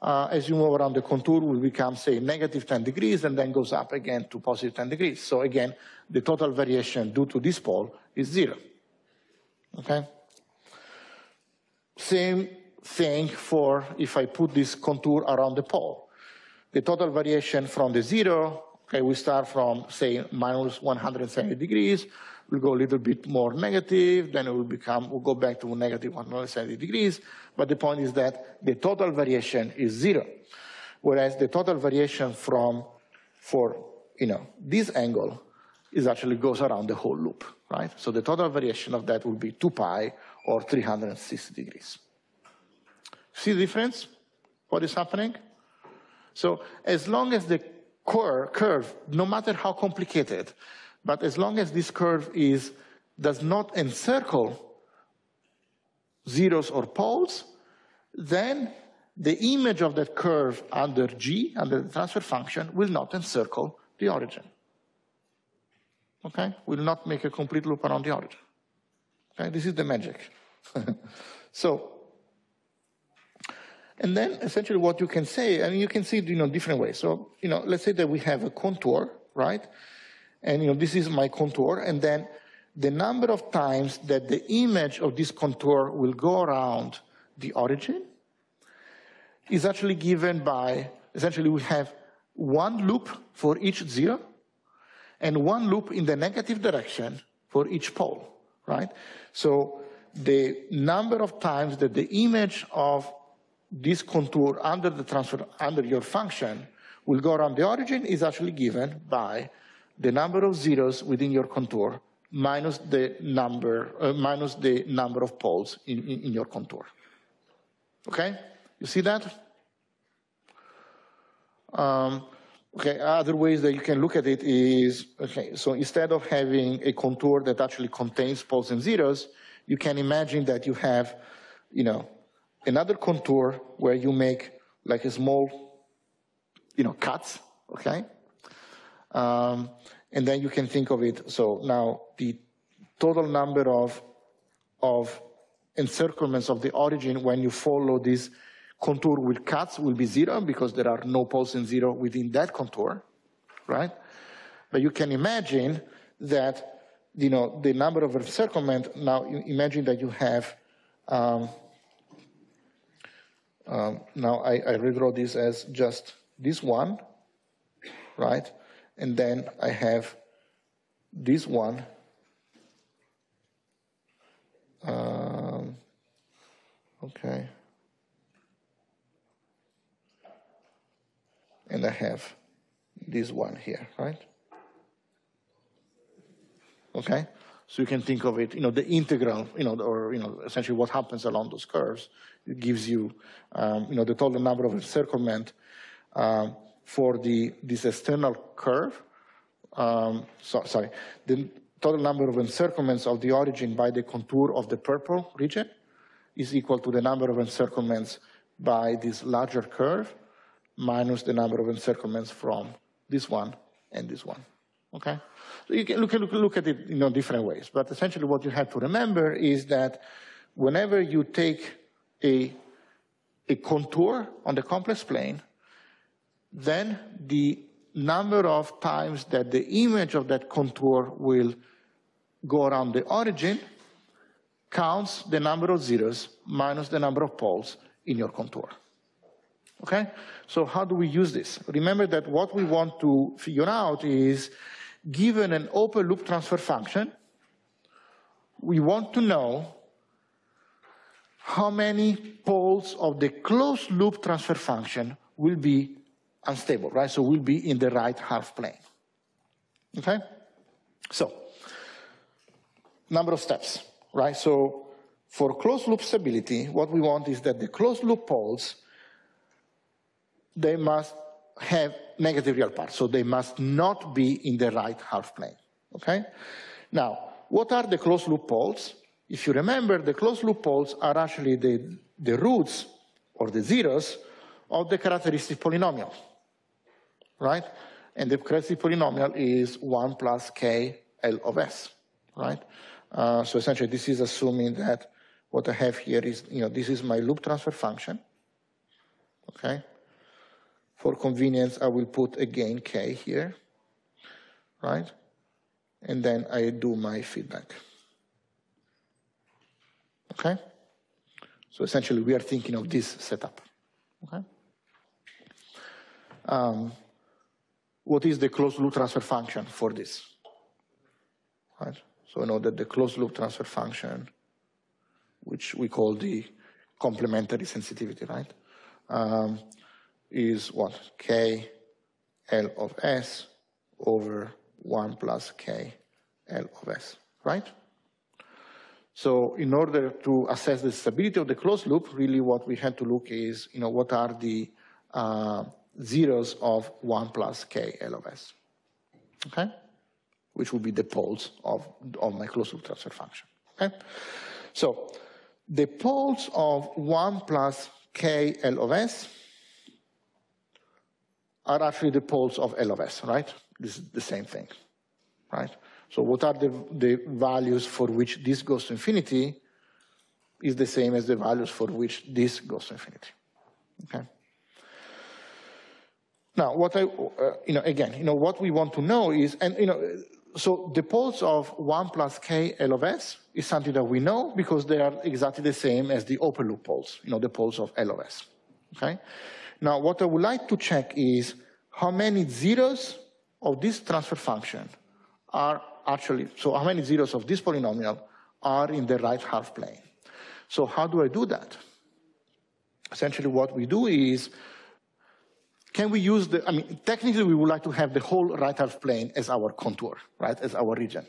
uh, as you move around the contour will become, say, negative 10 degrees and then goes up again to positive 10 degrees. So again, the total variation due to this pole is zero. Okay? Same thing for if I put this contour around the pole. The total variation from the zero, okay, we start from, say, minus 170 degrees, will go a little bit more negative, then it will become, we'll go back to negative 170 degrees. But the point is that the total variation is zero. Whereas the total variation from, for, you know, this angle is actually goes around the whole loop, right? So the total variation of that will be 2 pi or 360 degrees. See the difference? What is happening? So as long as the curve, no matter how complicated, but as long as this curve is, does not encircle zeros or poles, then the image of that curve under G, under the transfer function, will not encircle the origin. Okay? Will not make a complete loop around the origin. Okay? This is the magic. so, and then essentially what you can say, I mean, you can see it, you know, different ways. So, you know, let's say that we have a contour, right? And you know, this is my contour, and then the number of times that the image of this contour will go around the origin is actually given by, essentially we have one loop for each zero and one loop in the negative direction for each pole, right? So the number of times that the image of this contour under the transfer, under your function will go around the origin is actually given by the number of zeros within your contour minus the number, uh, minus the number of poles in, in, in your contour. Okay? You see that? Um, okay, other ways that you can look at it is, okay, so instead of having a contour that actually contains poles and zeros, you can imagine that you have, you know, another contour where you make like a small, you know, cuts, okay? Um, and then you can think of it, so now the total number of, of encirclements of the origin when you follow this contour with cuts will be zero because there are no poles in zero within that contour, right? But you can imagine that, you know, the number of encirclement, now imagine that you have, um, um, now I, I redraw this as just this one, right? And then I have this one. Um, okay. And I have this one here, right? Okay? So you can think of it, you know, the integral, you know, or, you know, essentially what happens along those curves. It gives you, um, you know, the total number of encirclement um, for the, this external curve, um, so, sorry, the total number of encirclements of the origin by the contour of the purple region is equal to the number of encirclements by this larger curve minus the number of encirclements from this one and this one. Okay? So you can look, look, look at it in different ways, but essentially what you have to remember is that whenever you take a, a contour on the complex plane then the number of times that the image of that contour will go around the origin counts the number of zeros minus the number of poles in your contour. Okay? So how do we use this? Remember that what we want to figure out is, given an open loop transfer function, we want to know how many poles of the closed loop transfer function will be unstable, right? So we'll be in the right half plane. Okay? So, number of steps, right? So for closed loop stability, what we want is that the closed loop poles, they must have negative real parts, so they must not be in the right half plane, okay? Now, what are the closed loop poles? If you remember, the closed loop poles are actually the, the roots or the zeros of the characteristic polynomial, right? And the characteristic polynomial is 1 plus k L of s, right? Uh, so essentially, this is assuming that what I have here is, you know, this is my loop transfer function, okay? For convenience, I will put again k here, right? And then I do my feedback. Okay? So essentially, we are thinking of this setup. Okay? Um, what is the closed loop transfer function for this? Right? So I know that the closed loop transfer function, which we call the complementary sensitivity, right, um, is what? K L of S over 1 plus K L of S, right? So in order to assess the stability of the closed loop, really what we had to look is, you know, what are the uh, zeros of 1 plus k L of S, okay? Which will be the poles of, of my closed loop transfer function, okay? So the poles of 1 plus k L of S are actually the poles of L of S, right? This is the same thing, right? So what are the, the values for which this goes to infinity is the same as the values for which this goes to infinity, okay? Now, what I, uh, you know, again, you know, what we want to know is, and, you know, so the poles of 1 plus k L of S is something that we know because they are exactly the same as the open loop poles, you know, the poles of L of S, okay? Now, what I would like to check is how many zeros of this transfer function are actually, so how many zeros of this polynomial are in the right half plane. So how do I do that? Essentially what we do is can we use the, I mean, technically we would like to have the whole right half plane as our contour, right, as our region.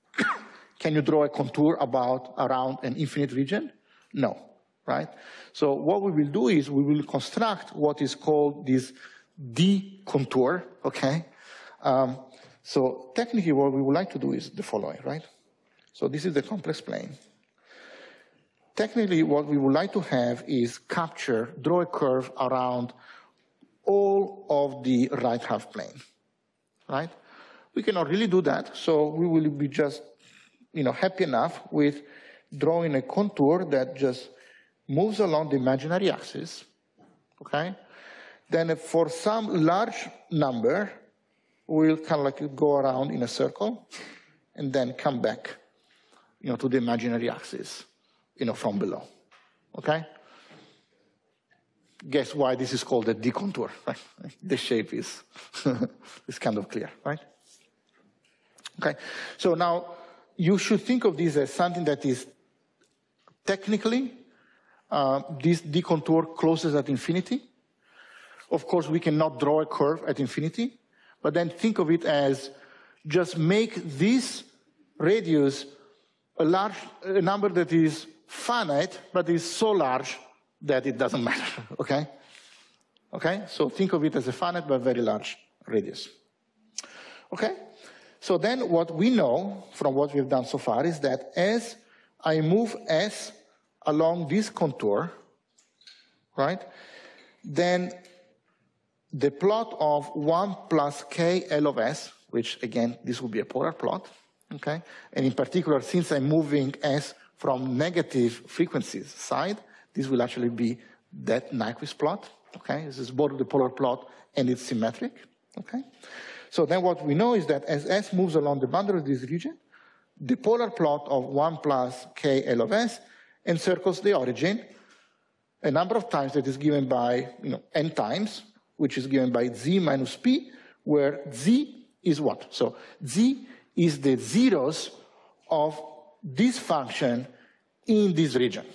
Can you draw a contour about, around an infinite region? No, right? So what we will do is we will construct what is called this D contour, okay? Um, so technically what we would like to do is the following, right? So this is the complex plane. Technically what we would like to have is capture, draw a curve around all of the right half plane, right? We cannot really do that, so we will be just, you know, happy enough with drawing a contour that just moves along the imaginary axis, okay? Then for some large number, we'll kind of like go around in a circle and then come back, you know, to the imaginary axis, you know, from below, okay? Guess why this is called a D contour, right? The shape is, is kind of clear, right? Okay, so now you should think of this as something that is technically, uh, this D contour closes at infinity. Of course, we cannot draw a curve at infinity, but then think of it as just make this radius a large a number that is finite, but is so large that it doesn't matter, okay? Okay, so think of it as a finite but very large radius. Okay, so then what we know from what we've done so far is that as I move S along this contour, right, then the plot of 1 plus k L of S, which again, this will be a polar plot, okay, and in particular, since I'm moving S from negative frequencies side, this will actually be that Nyquist plot, okay? This is both the polar plot and it's symmetric, okay? So then what we know is that as S moves along the boundary of this region, the polar plot of 1 plus k L of s encircles the origin a number of times that is given by you know, n times, which is given by z minus p, where z is what? So z is the zeros of this function in this region,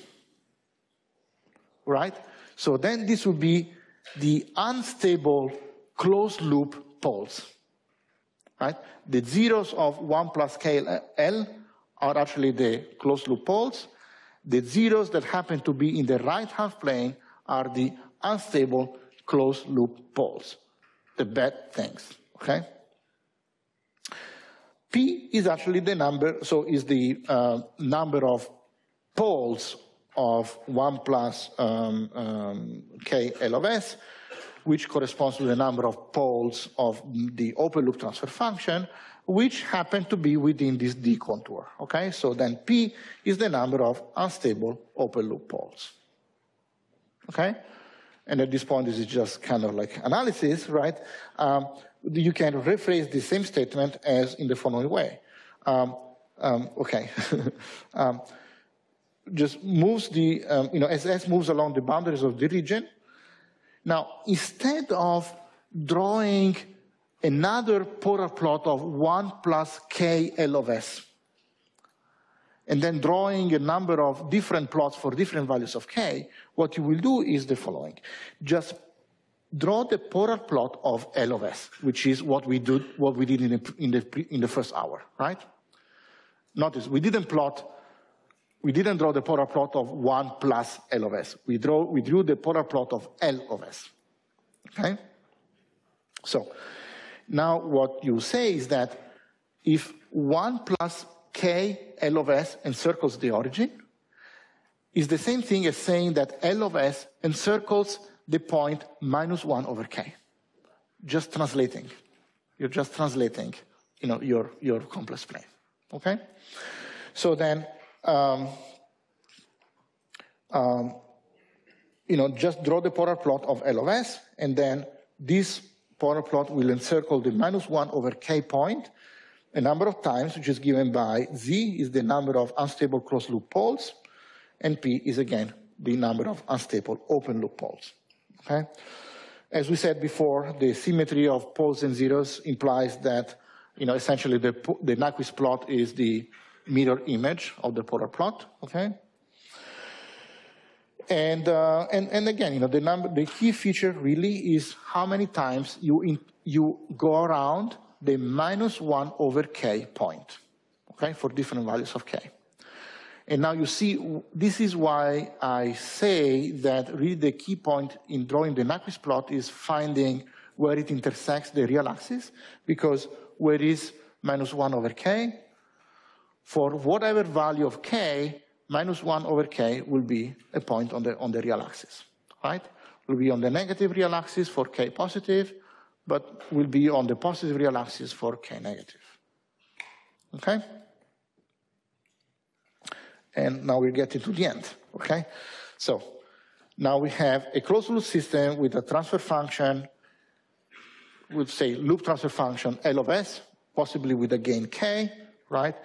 right? So then this would be the unstable closed loop poles, right? The zeros of 1 plus KL are actually the closed loop poles. The zeros that happen to be in the right half plane are the unstable closed loop poles, the bad things, okay? P is actually the number, so is the uh, number of poles of 1 plus um, um, k L of S, which corresponds to the number of poles of the open loop transfer function, which happen to be within this D contour, okay? So then P is the number of unstable open loop poles, okay? And at this point, this is just kind of like analysis, right? Um, you can rephrase the same statement as in the following way. Um, um, okay. Just moves the, um, you know, as S moves along the boundaries of the region. Now, instead of drawing another polar plot of 1 plus k L of S, and then drawing a number of different plots for different values of k, what you will do is the following. Just draw the polar plot of L of S, which is what we, do, what we did in the, in, the, in the first hour, right? Notice, we didn't plot, we didn't draw the polar plot of 1 plus L of S. We, draw, we drew the polar plot of L of S, okay? So, now what you say is that if 1 plus K L of S encircles the origin, is the same thing as saying that L of S encircles the point minus 1 over k. Just translating. You're just translating you know, your, your complex plane. Okay? So then, um, um, you know, just draw the polar plot of L of S, and then this polar plot will encircle the minus 1 over k point a number of times, which is given by Z is the number of unstable closed loop poles, and P is again the number of unstable open loop poles. Okay? As we said before, the symmetry of poles and zeros implies that, you know, essentially the, the Nyquist plot is the mirror image of the polar plot, okay? And, uh, and, and again, you know, the, number, the key feature really is how many times you, in, you go around the minus 1 over k point, okay, for different values of k. And now you see, this is why I say that really the key point in drawing the Nyquist plot is finding where it intersects the real axis, because where is minus 1 over k? For whatever value of k, minus 1 over k will be a point on the, on the real axis, right? Will be on the negative real axis for k positive, but will be on the positive real axis for k negative. Okay? And now we're getting to the end, okay? So now we have a closed loop system with a transfer function, we'll say loop transfer function L of S, possibly with a gain K, right?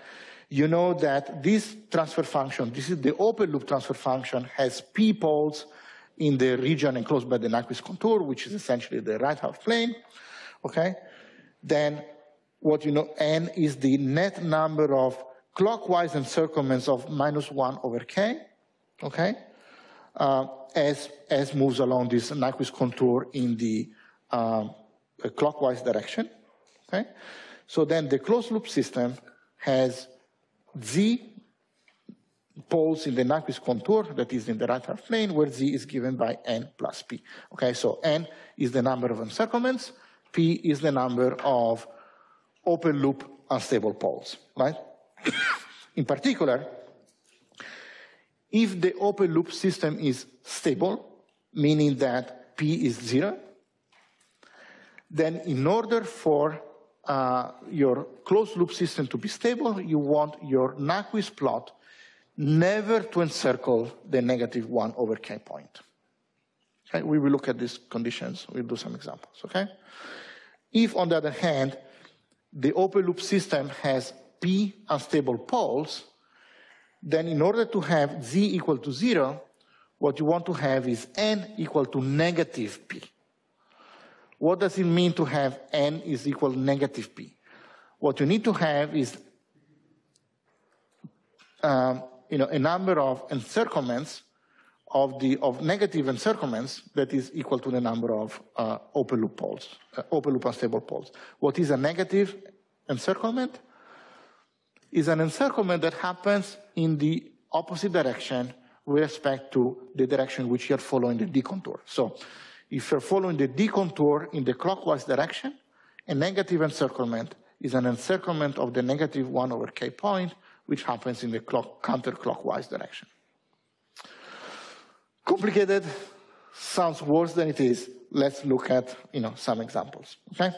You know that this transfer function, this is the open loop transfer function, has P poles in the region enclosed by the Nyquist contour, which is essentially the right half plane, okay? Then what you know, N is the net number of clockwise encirclements of minus 1 over k, okay, uh, as, as moves along this Nyquist contour in the uh, clockwise direction, okay? So then the closed loop system has z poles in the Nyquist contour that is in the right half plane where z is given by n plus p. Okay, so n is the number of encirclements, p is the number of open loop unstable poles, right? In particular, if the open loop system is stable, meaning that P is zero, then in order for uh, your closed loop system to be stable, you want your Nyquist plot never to encircle the negative 1 over k point. Okay? We will look at these conditions. We'll do some examples. Okay? If, on the other hand, the open loop system has p unstable poles, then in order to have z equal to zero, what you want to have is n equal to negative p. What does it mean to have n is equal negative p? What you need to have is um, you know, a number of encirclements of the of negative encirclements that is equal to the number of uh, open loop poles, uh, open loop unstable poles. What is a negative encirclement? Is an encirclement that happens in the opposite direction with respect to the direction which you're following the d contour. So if you're following the d contour in the clockwise direction, a negative encirclement is an encirclement of the negative 1 over k point, which happens in the clock, counterclockwise direction. Complicated, sounds worse than it is. Let's look at you know, some examples, okay?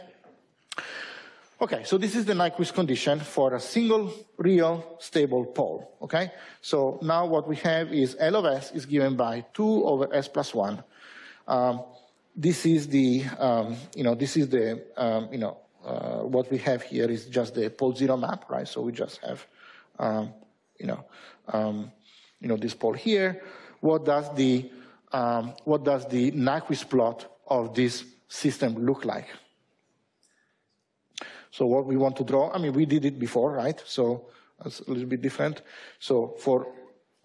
Okay, so this is the Nyquist condition for a single real stable pole, okay? So now what we have is L of S is given by 2 over S plus 1. Um, this is the, um, you know, this is the, um, you know, uh, what we have here is just the pole zero map, right? So we just have, um, you know, um, you know, this pole here what does the, um, what does the Nyquist plot of this system look like? So what we want to draw, I mean, we did it before, right? So it's a little bit different. So for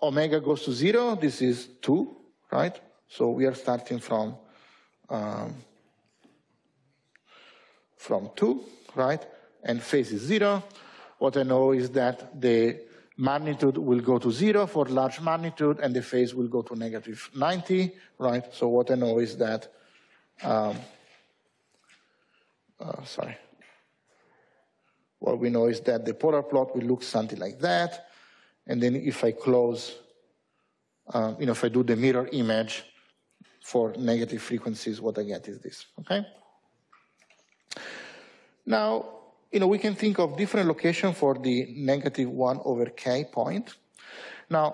omega goes to zero, this is two, right? So we are starting from, um, from two, right? And phase is zero. What I know is that the magnitude will go to zero for large magnitude, and the phase will go to negative 90, right? So what I know is that, um, uh, sorry. What we know is that the polar plot will look something like that, and then if I close, um, you know, if I do the mirror image for negative frequencies, what I get is this, okay? Now, you know, we can think of different location for the negative 1 over k point. Now,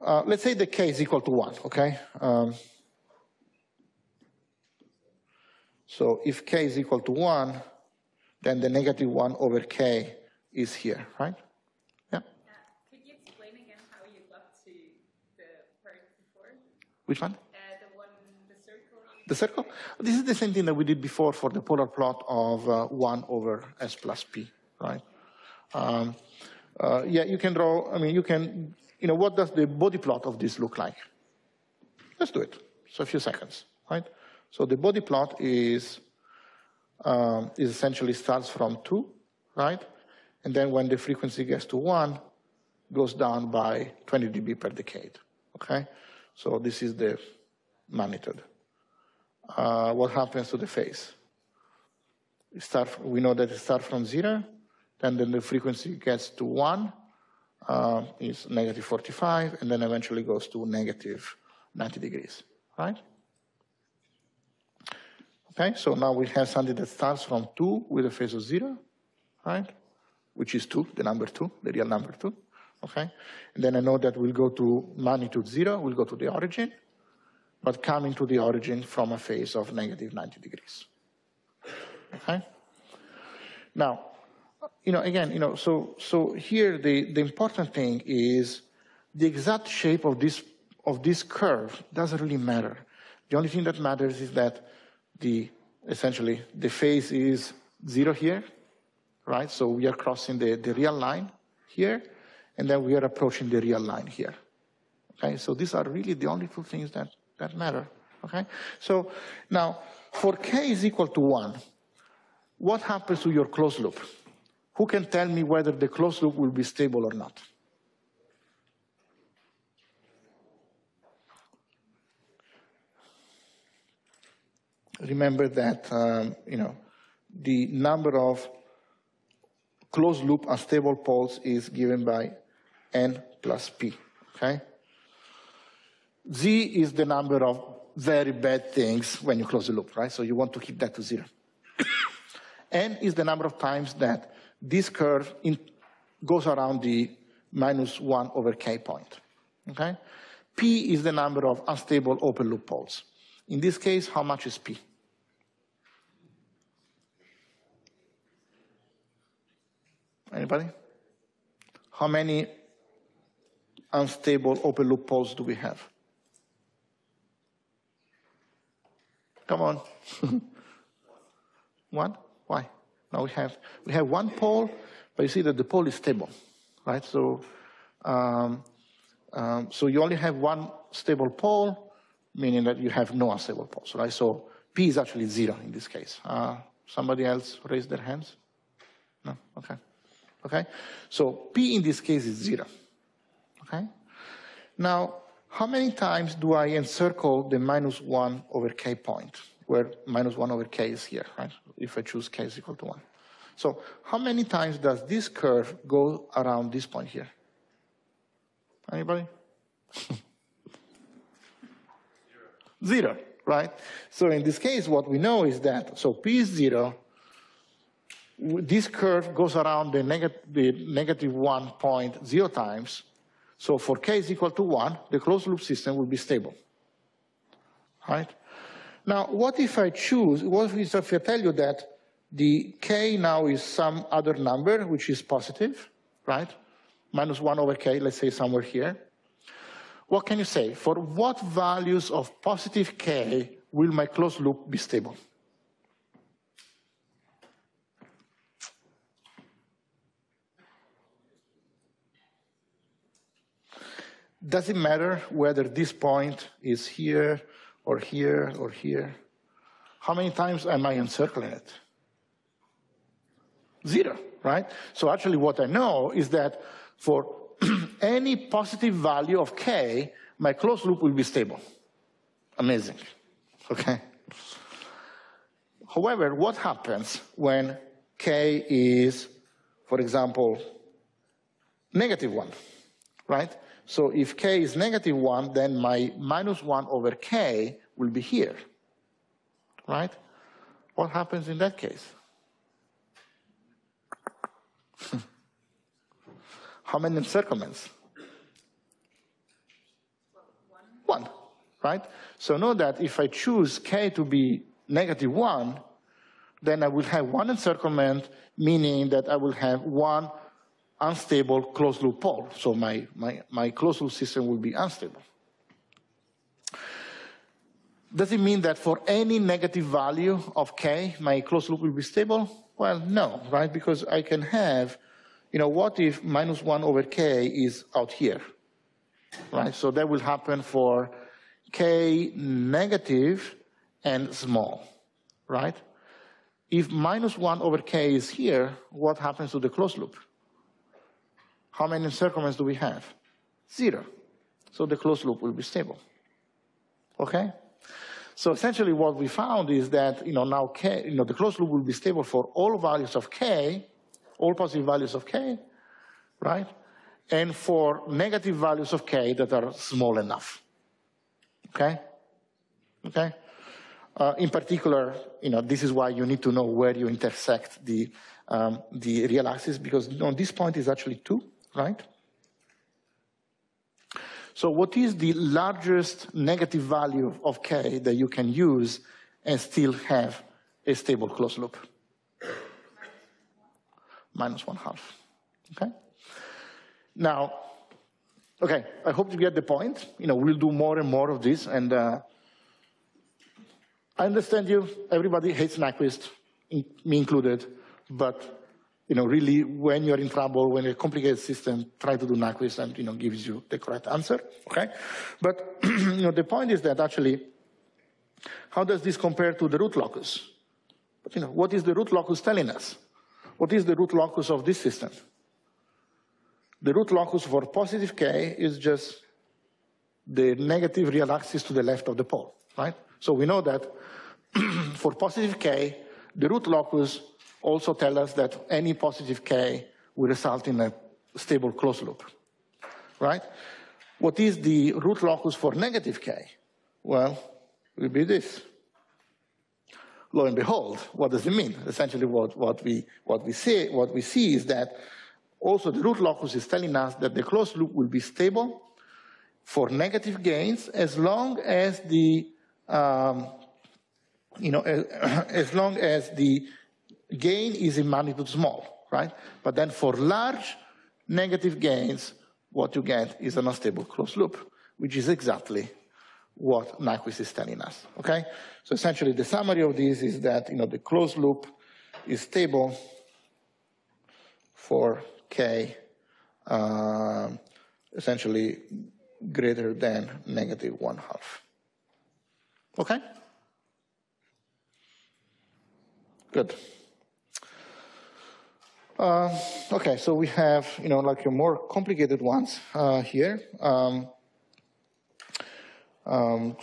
uh, let's say the k is equal to 1, okay? Um, so if k is equal to 1, then the negative 1 over k is here, right? Yeah. Uh, could you explain again how you got to the part before? Which one? The circle? This is the same thing that we did before for the polar plot of uh, 1 over s plus p, right? Um, uh, yeah, you can draw, I mean, you can, you know, what does the Bode plot of this look like? Let's do it. So a few seconds, right? So the Bode plot is, um, is essentially starts from 2, right? And then when the frequency gets to 1, goes down by 20 dB per decade, okay? So this is the magnitude uh, what happens to the phase. Start, we know that it starts from zero, then, then the frequency gets to one, uh, is negative 45, and then eventually goes to negative 90 degrees, right? Okay, so now we have something that starts from two with a phase of zero, right? Which is two, the number two, the real number two, okay? And then I know that we'll go to magnitude zero, we'll go to the origin, but coming to the origin from a phase of negative 90 degrees. Okay? Now, you know, again, you know, so, so here the, the important thing is the exact shape of this, of this curve doesn't really matter. The only thing that matters is that the, essentially, the phase is zero here, right? So we are crossing the, the real line here, and then we are approaching the real line here. Okay, so these are really the only two things that that matter. Okay? So now, for k is equal to 1, what happens to your closed loop? Who can tell me whether the closed loop will be stable or not? Remember that, um, you know, the number of closed loop unstable poles is given by n plus p, okay? Z is the number of very bad things when you close the loop, right? So you want to keep that to zero. N is the number of times that this curve in, goes around the minus 1 over k point. Okay? P is the number of unstable open loop poles. In this case, how much is P? Anybody? how many unstable open loop poles do we have? Come on. one? Why? Now we have, we have one pole, but you see that the pole is stable, right? So, um, um, so you only have one stable pole, meaning that you have no unstable poles, right? So P is actually zero in this case. Uh, somebody else raise their hands? No? Okay. Okay? So P in this case is zero. Okay? Now, how many times do I encircle the minus 1 over k point, where minus 1 over k is here, right? If I choose k is equal to 1. So how many times does this curve go around this point here? Anybody? zero, right? So in this case, what we know is that, so p is zero, this curve goes around the, neg the negative 1.0 times. So for k is equal to 1, the closed loop system will be stable. Right? Now, what if I choose, what if I tell you that the k now is some other number, which is positive, right? Minus 1 over k, let's say somewhere here. What can you say? For what values of positive k will my closed loop be stable? Does it matter whether this point is here or here or here? How many times am I encircling it? Zero, right? So actually what I know is that for any positive value of k, my closed loop will be stable. Amazing, okay? However, what happens when k is, for example, negative 1, right? So if k is negative 1, then my minus 1 over k will be here, right? What happens in that case? How many encirclements? One, right? So know that if I choose k to be negative 1, then I will have one encirclement, meaning that I will have one unstable closed loop pole. So my, my, my closed loop system will be unstable. Does it mean that for any negative value of k, my closed loop will be stable? Well, no, right? Because I can have, you know, what if minus 1 over k is out here, right? So that will happen for k negative and small, right? If minus 1 over k is here, what happens to the closed loop? How many encirclements do we have? Zero. So the closed loop will be stable. Okay? So essentially what we found is that, you know, now K, you know, the closed loop will be stable for all values of K, all positive values of K, right? And for negative values of K that are small enough. Okay? Okay? Uh, in particular, you know, this is why you need to know where you intersect the, um, the real axis because know, this point is actually two right? So what is the largest negative value of k that you can use and still have a stable closed loop? Minus one half, okay? Now, okay, I hope you get the point. You know, we'll do more and more of this, and uh, I understand you, everybody hates Nyquist, me included, but you know, really, when you're in trouble, when a complicated system, try to do Nyquist and, you know, gives you the correct answer, okay? But, you know, the point is that actually, how does this compare to the root locus? But, you know, what is the root locus telling us? What is the root locus of this system? The root locus for positive k is just the negative real axis to the left of the pole, right? So we know that for positive k, the root locus also tell us that any positive k will result in a stable closed loop, right? What is the root locus for negative k? Well, it will be this. Lo and behold, what does it mean? Essentially what, what, we, what, we see, what we see is that also the root locus is telling us that the closed loop will be stable for negative gains as long as the, um, you know, as, as long as the gain is in magnitude small, right? But then for large negative gains, what you get is an unstable closed loop, which is exactly what Nyquist is telling us, okay? So essentially the summary of this is that, you know, the closed loop is stable for k uh, essentially greater than negative one half. Okay? Good. Uh, okay, so we have, you know, like more complicated ones uh, here. Um, um,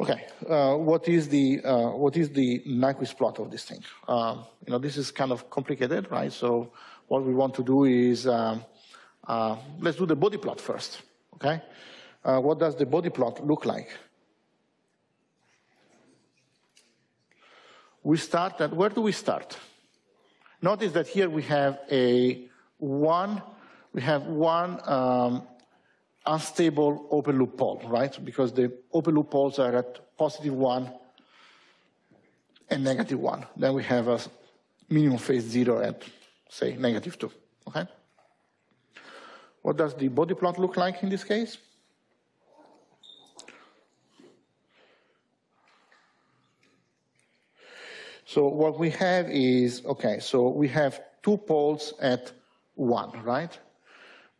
okay, uh, what is the uh, what is the Nyquist plot of this thing? Um, you know, this is kind of complicated, right? So what we want to do is um, uh, let's do the Bode plot first. Okay, uh, what does the Bode plot look like? We start at where do we start? Notice that here we have a one we have one um, unstable open loop pole, right? Because the open loop poles are at positive one and negative one. Then we have a minimum phase zero at, say, negative two, okay? What does the Bode plot look like in this case? So what we have is, okay, so we have two poles at one, right?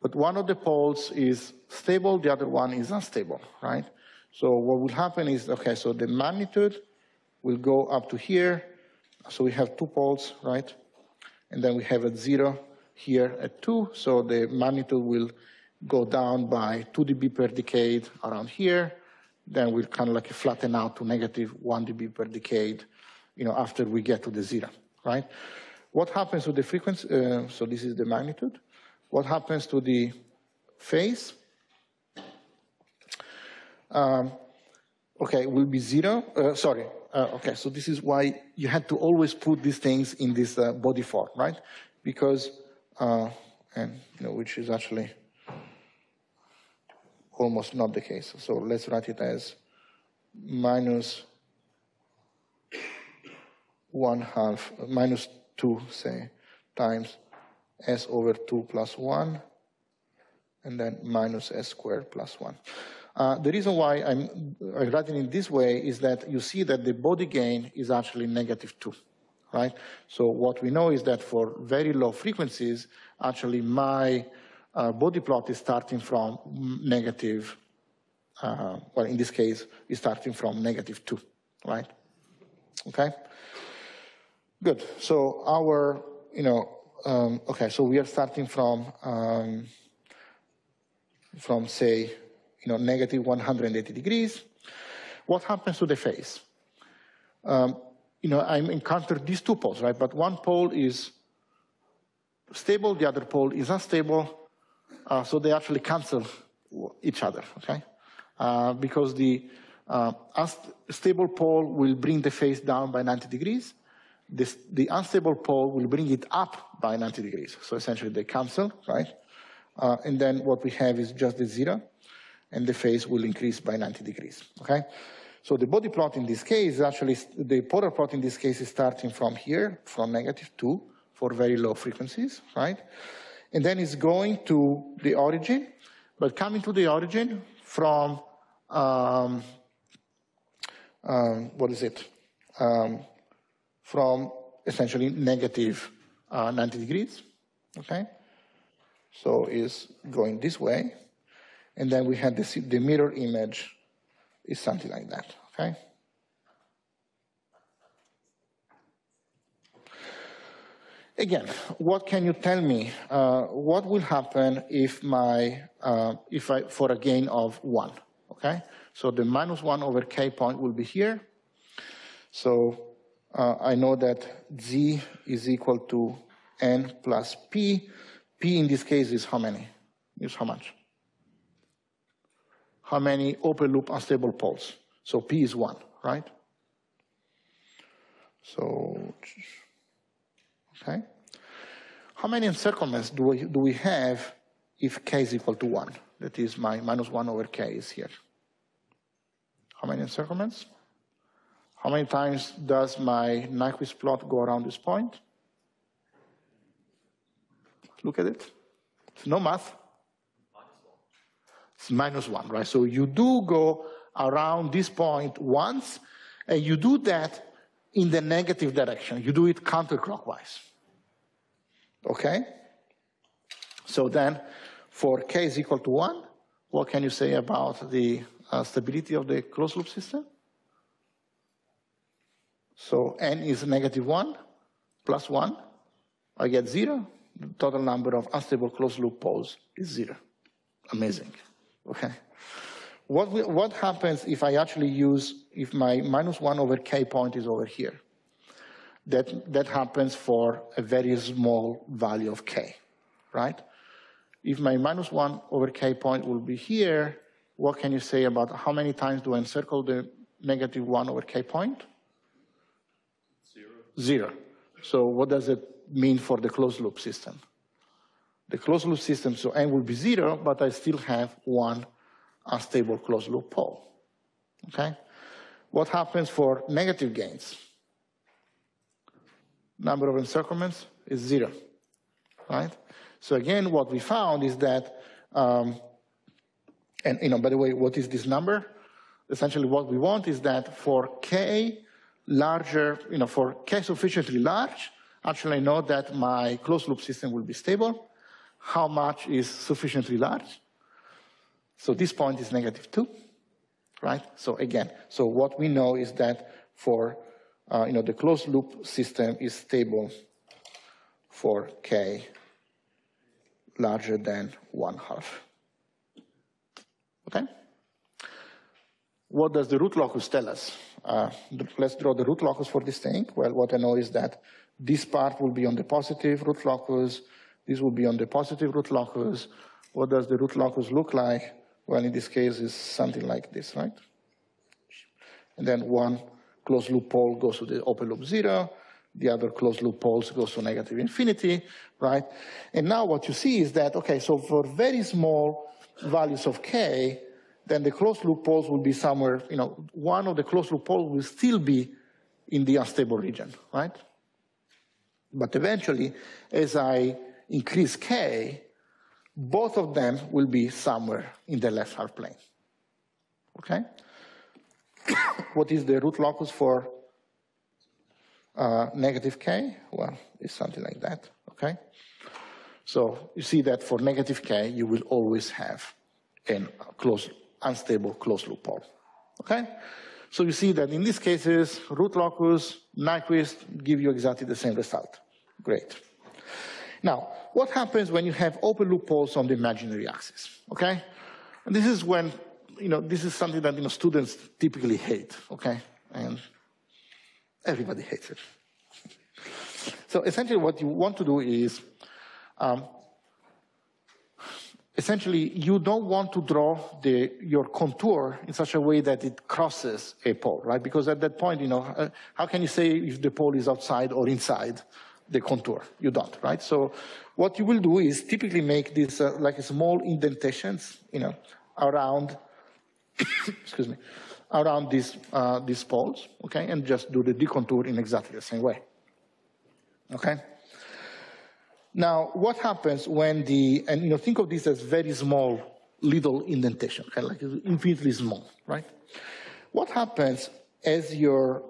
But one of the poles is stable, the other one is unstable, right? So what will happen is, okay, so the magnitude will go up to here. So we have two poles, right? And then we have a zero here at two. So the magnitude will go down by 2 dB per decade around here. Then we'll kind of like flatten out to negative 1 dB per decade, you know, after we get to the zero, right? What happens to the frequency? Uh, so this is the magnitude. What happens to the phase? Um, okay, will be zero. Uh, sorry. Uh, okay, so this is why you had to always put these things in this uh, Bode form, right? Because, uh, and you know, which is actually almost not the case. So let's write it as minus one half, minus two, say, times s over 2 plus 1, and then minus s squared plus 1. Uh, the reason why I'm writing it this way is that you see that the Bode gain is actually negative 2, right? So what we know is that for very low frequencies, actually my uh, Bode plot is starting from negative, uh, well, in this case, is starting from negative 2, right? Okay? Good. So our, you know, um, okay, so we are starting from, um, from say, you know, negative 180 degrees. What happens to the phase? Um, you know, I encountered these two poles, right? But one pole is stable, the other pole is unstable, uh, so they actually cancel each other, okay? Uh, because the uh, unstable pole will bring the phase down by 90 degrees, this, the unstable pole will bring it up by 90 degrees. So essentially they cancel, right? Uh, and then what we have is just the zero, and the phase will increase by 90 degrees, okay? So the Bode plot in this case, actually, the polar plot in this case is starting from here, from negative 2 for very low frequencies, right? And then it's going to the origin, but coming to the origin from, um, um, what is it? Um, from essentially negative uh, 90 degrees, okay? So is going this way, and then we have the, the mirror image is something like that, okay? Again, what can you tell me? Uh, what will happen if my, uh, if I, for a gain of one, okay? So the minus one over k point will be here. So uh, I know that z is equal to n plus p. p in this case is how many? Is how much? How many open loop unstable poles? So p is 1, right? So, okay. How many encirclements do we, do we have if k is equal to 1? That is my minus 1 over k is here. How many encirclements? How many times does my Nyquist plot go around this point? Look at it. It's no math. It's minus one, right? So you do go around this point once, and you do that in the negative direction. You do it counterclockwise. Okay? So then, for k is equal to 1, what can you say about the uh, stability of the closed loop system? So n is negative 1 plus 1. I get 0. The total number of unstable closed loop poles is 0. Amazing. Okay. What, we, what happens if I actually use, if my minus 1 over k point is over here? That, that happens for a very small value of k, right? If my minus 1 over k point will be here, what can you say about how many times do I encircle the negative 1 over k point? Zero. So what does it mean for the closed loop system? The closed loop system, so n will be zero, but I still have one unstable closed loop pole. Okay? What happens for negative gains? Number of encirclements is zero, right? So again, what we found is that, um, and you know, by the way, what is this number? Essentially what we want is that for k larger, you know, for k sufficiently large, actually I know that my closed loop system will be stable. How much is sufficiently large? So this point is negative 2, right? So again, so what we know is that for, uh, you know, the closed loop system is stable for k larger than 1 half. Okay? What does the root locus tell us? Uh, let's draw the root locus for this thing. Well, what I know is that this part will be on the positive root locus, this will be on the positive root locus. What does the root locus look like? Well, in this case, it's something like this, right? And then one closed loop pole goes to the open loop zero, the other closed loop poles goes to negative infinity, right? And now what you see is that, okay, so for very small values of k, then the closed loop poles will be somewhere, you know, one of the closed loop poles will still be in the unstable region, right? But eventually, as I increase k, both of them will be somewhere in the left half plane. Okay? what is the root locus for uh, negative k? Well, it's something like that. Okay? So you see that for negative k, you will always have a close, unstable closed loop pole. Okay? So you see that in these cases, root locus, Nyquist give you exactly the same result. Great. Now, what happens when you have open loop poles on the imaginary axis? Okay? And this is when, you know, this is something that, you know, students typically hate, okay? And everybody hates it. so essentially what you want to do is, um, essentially you don't want to draw the, your contour in such a way that it crosses a pole, right? Because at that point, you know, uh, how can you say if the pole is outside or inside? the contour. You don't, right? So what you will do is typically make this uh, like a small indentations, you know, around, excuse me, around these, uh, these poles, okay? And just do the D contour in exactly the same way, okay? Now, what happens when the, and you know, think of this as very small little indentation, like infinitely small, right? What happens as your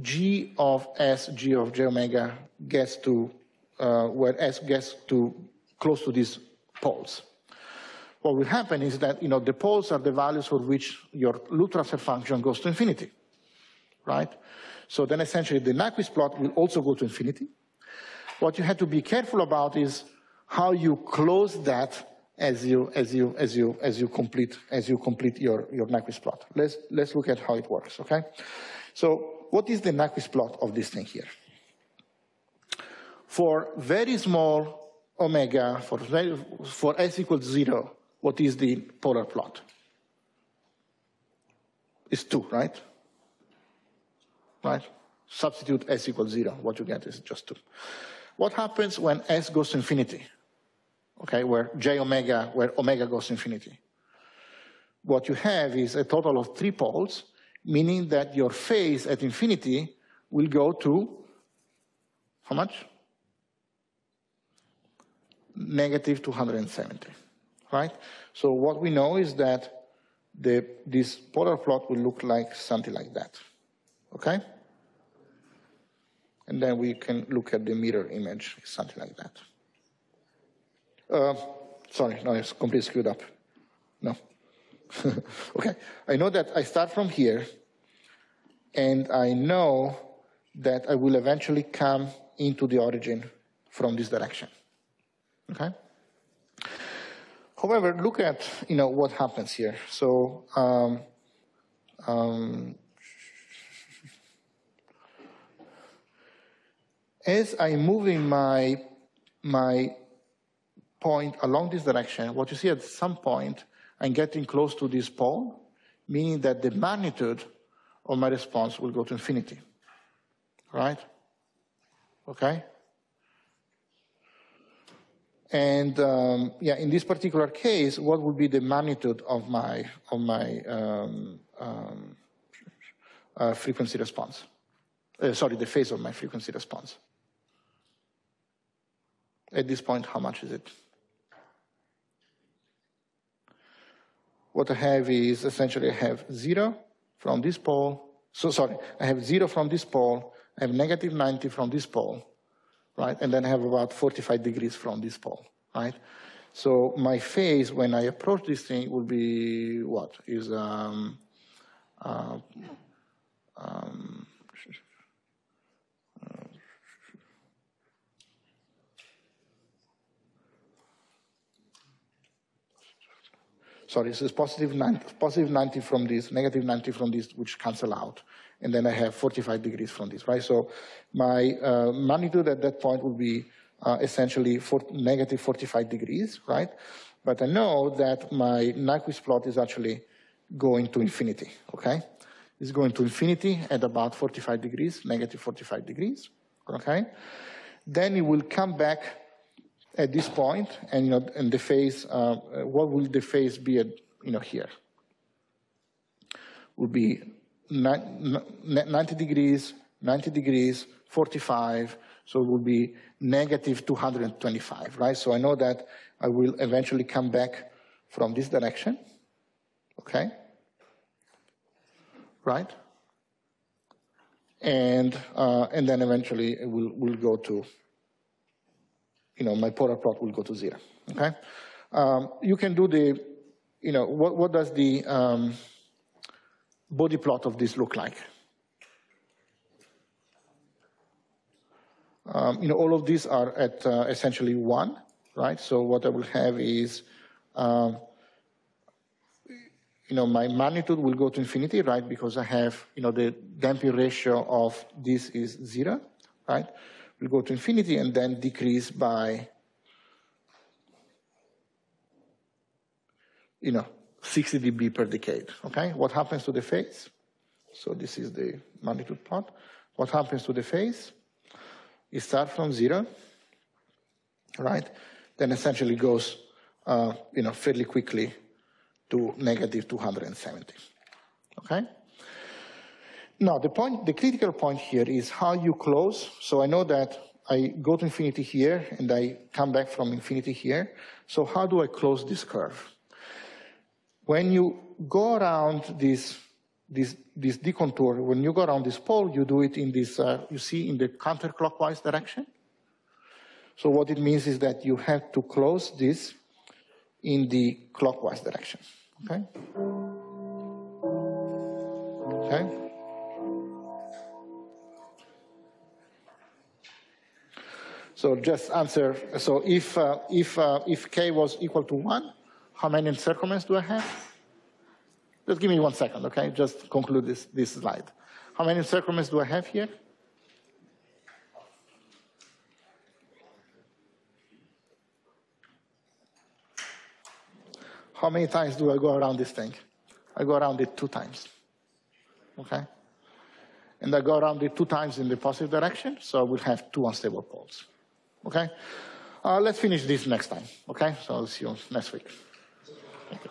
g of s, g of j omega gets to, uh, where s gets to close to these poles. What will happen is that, you know, the poles are the values for which your loop function goes to infinity, right? So then essentially the Nyquist plot will also go to infinity. What you have to be careful about is how you close that as you, as you, as you, as you complete, as you complete your, your Nyquist plot. Let's, let's look at how it works, okay? So what is the Nyquist plot of this thing here? For very small omega, for, very, for s equals zero, what is the polar plot? It's two, right? Right? Substitute s equals zero, what you get is just two. What happens when s goes to infinity? Okay, where j omega, where omega goes to infinity. What you have is a total of three poles meaning that your phase at infinity will go to how much? negative 270, right? So what we know is that the, this polar plot will look like something like that, okay? And then we can look at the mirror image, something like that. Uh, sorry, no, it's completely screwed up. No. okay, I know that I start from here, and I know that I will eventually come into the origin from this direction. Okay? However, look at you know what happens here. So um, um, as I'm moving my my point along this direction, what you see at some point, I'm getting close to this pole, meaning that the magnitude of my response will go to infinity. Right? Okay? And um, yeah, in this particular case, what would be the magnitude of my of my um, um, uh, frequency response? Uh, sorry, the phase of my frequency response. At this point, how much is it? What I have is essentially I have zero from this pole. So sorry, I have zero from this pole. I have negative 90 from this pole right? And then I have about 45 degrees from this pole, right? So my phase when I approach this thing will be what is um, uh, um, sorry, so it's positive 90, positive 90 from this, negative 90 from this, which cancel out and then I have 45 degrees from this, right? So my uh, magnitude at that point would be uh, essentially for negative 45 degrees, right? But I know that my Nyquist plot is actually going to infinity, okay? It's going to infinity at about 45 degrees, negative 45 degrees, okay? Then it will come back at this point, and you know, and the phase, uh, what will the phase be at, you know, here? Will be 90 degrees, 90 degrees, 45, so it will be negative 225, right? So I know that I will eventually come back from this direction, okay? Right? And, uh, and then eventually it will, will go to, you know, my polar plot will go to zero, okay? Um, you can do the, you know, what, what does the, um, Bode plot of this look like? Um, you know, all of these are at uh, essentially one, right? So what I will have is, um, you know, my magnitude will go to infinity, right? Because I have, you know, the damping ratio of this is zero, right? Will go to infinity and then decrease by, you know, 60 dB per decade, okay? What happens to the phase? So this is the magnitude plot. What happens to the phase? It starts from zero, right? Then essentially goes, uh, you know, fairly quickly to negative 270, okay? Now, the point, the critical point here is how you close. So I know that I go to infinity here and I come back from infinity here. So how do I close this curve? When you go around this, this, this D contour, when you go around this pole, you do it in this, uh, you see, in the counterclockwise direction. So what it means is that you have to close this in the clockwise direction, okay? Okay? So just answer, so if, uh, if, uh, if k was equal to 1, how many encirclements do I have? Just give me one second, okay? Just conclude this, this slide. How many encirclements do I have here? How many times do I go around this thing? I go around it two times, okay? And I go around it two times in the positive direction, so I will have two unstable poles, Okay? Uh, let's finish this next time. Okay? So I'll see you next week. Thank you.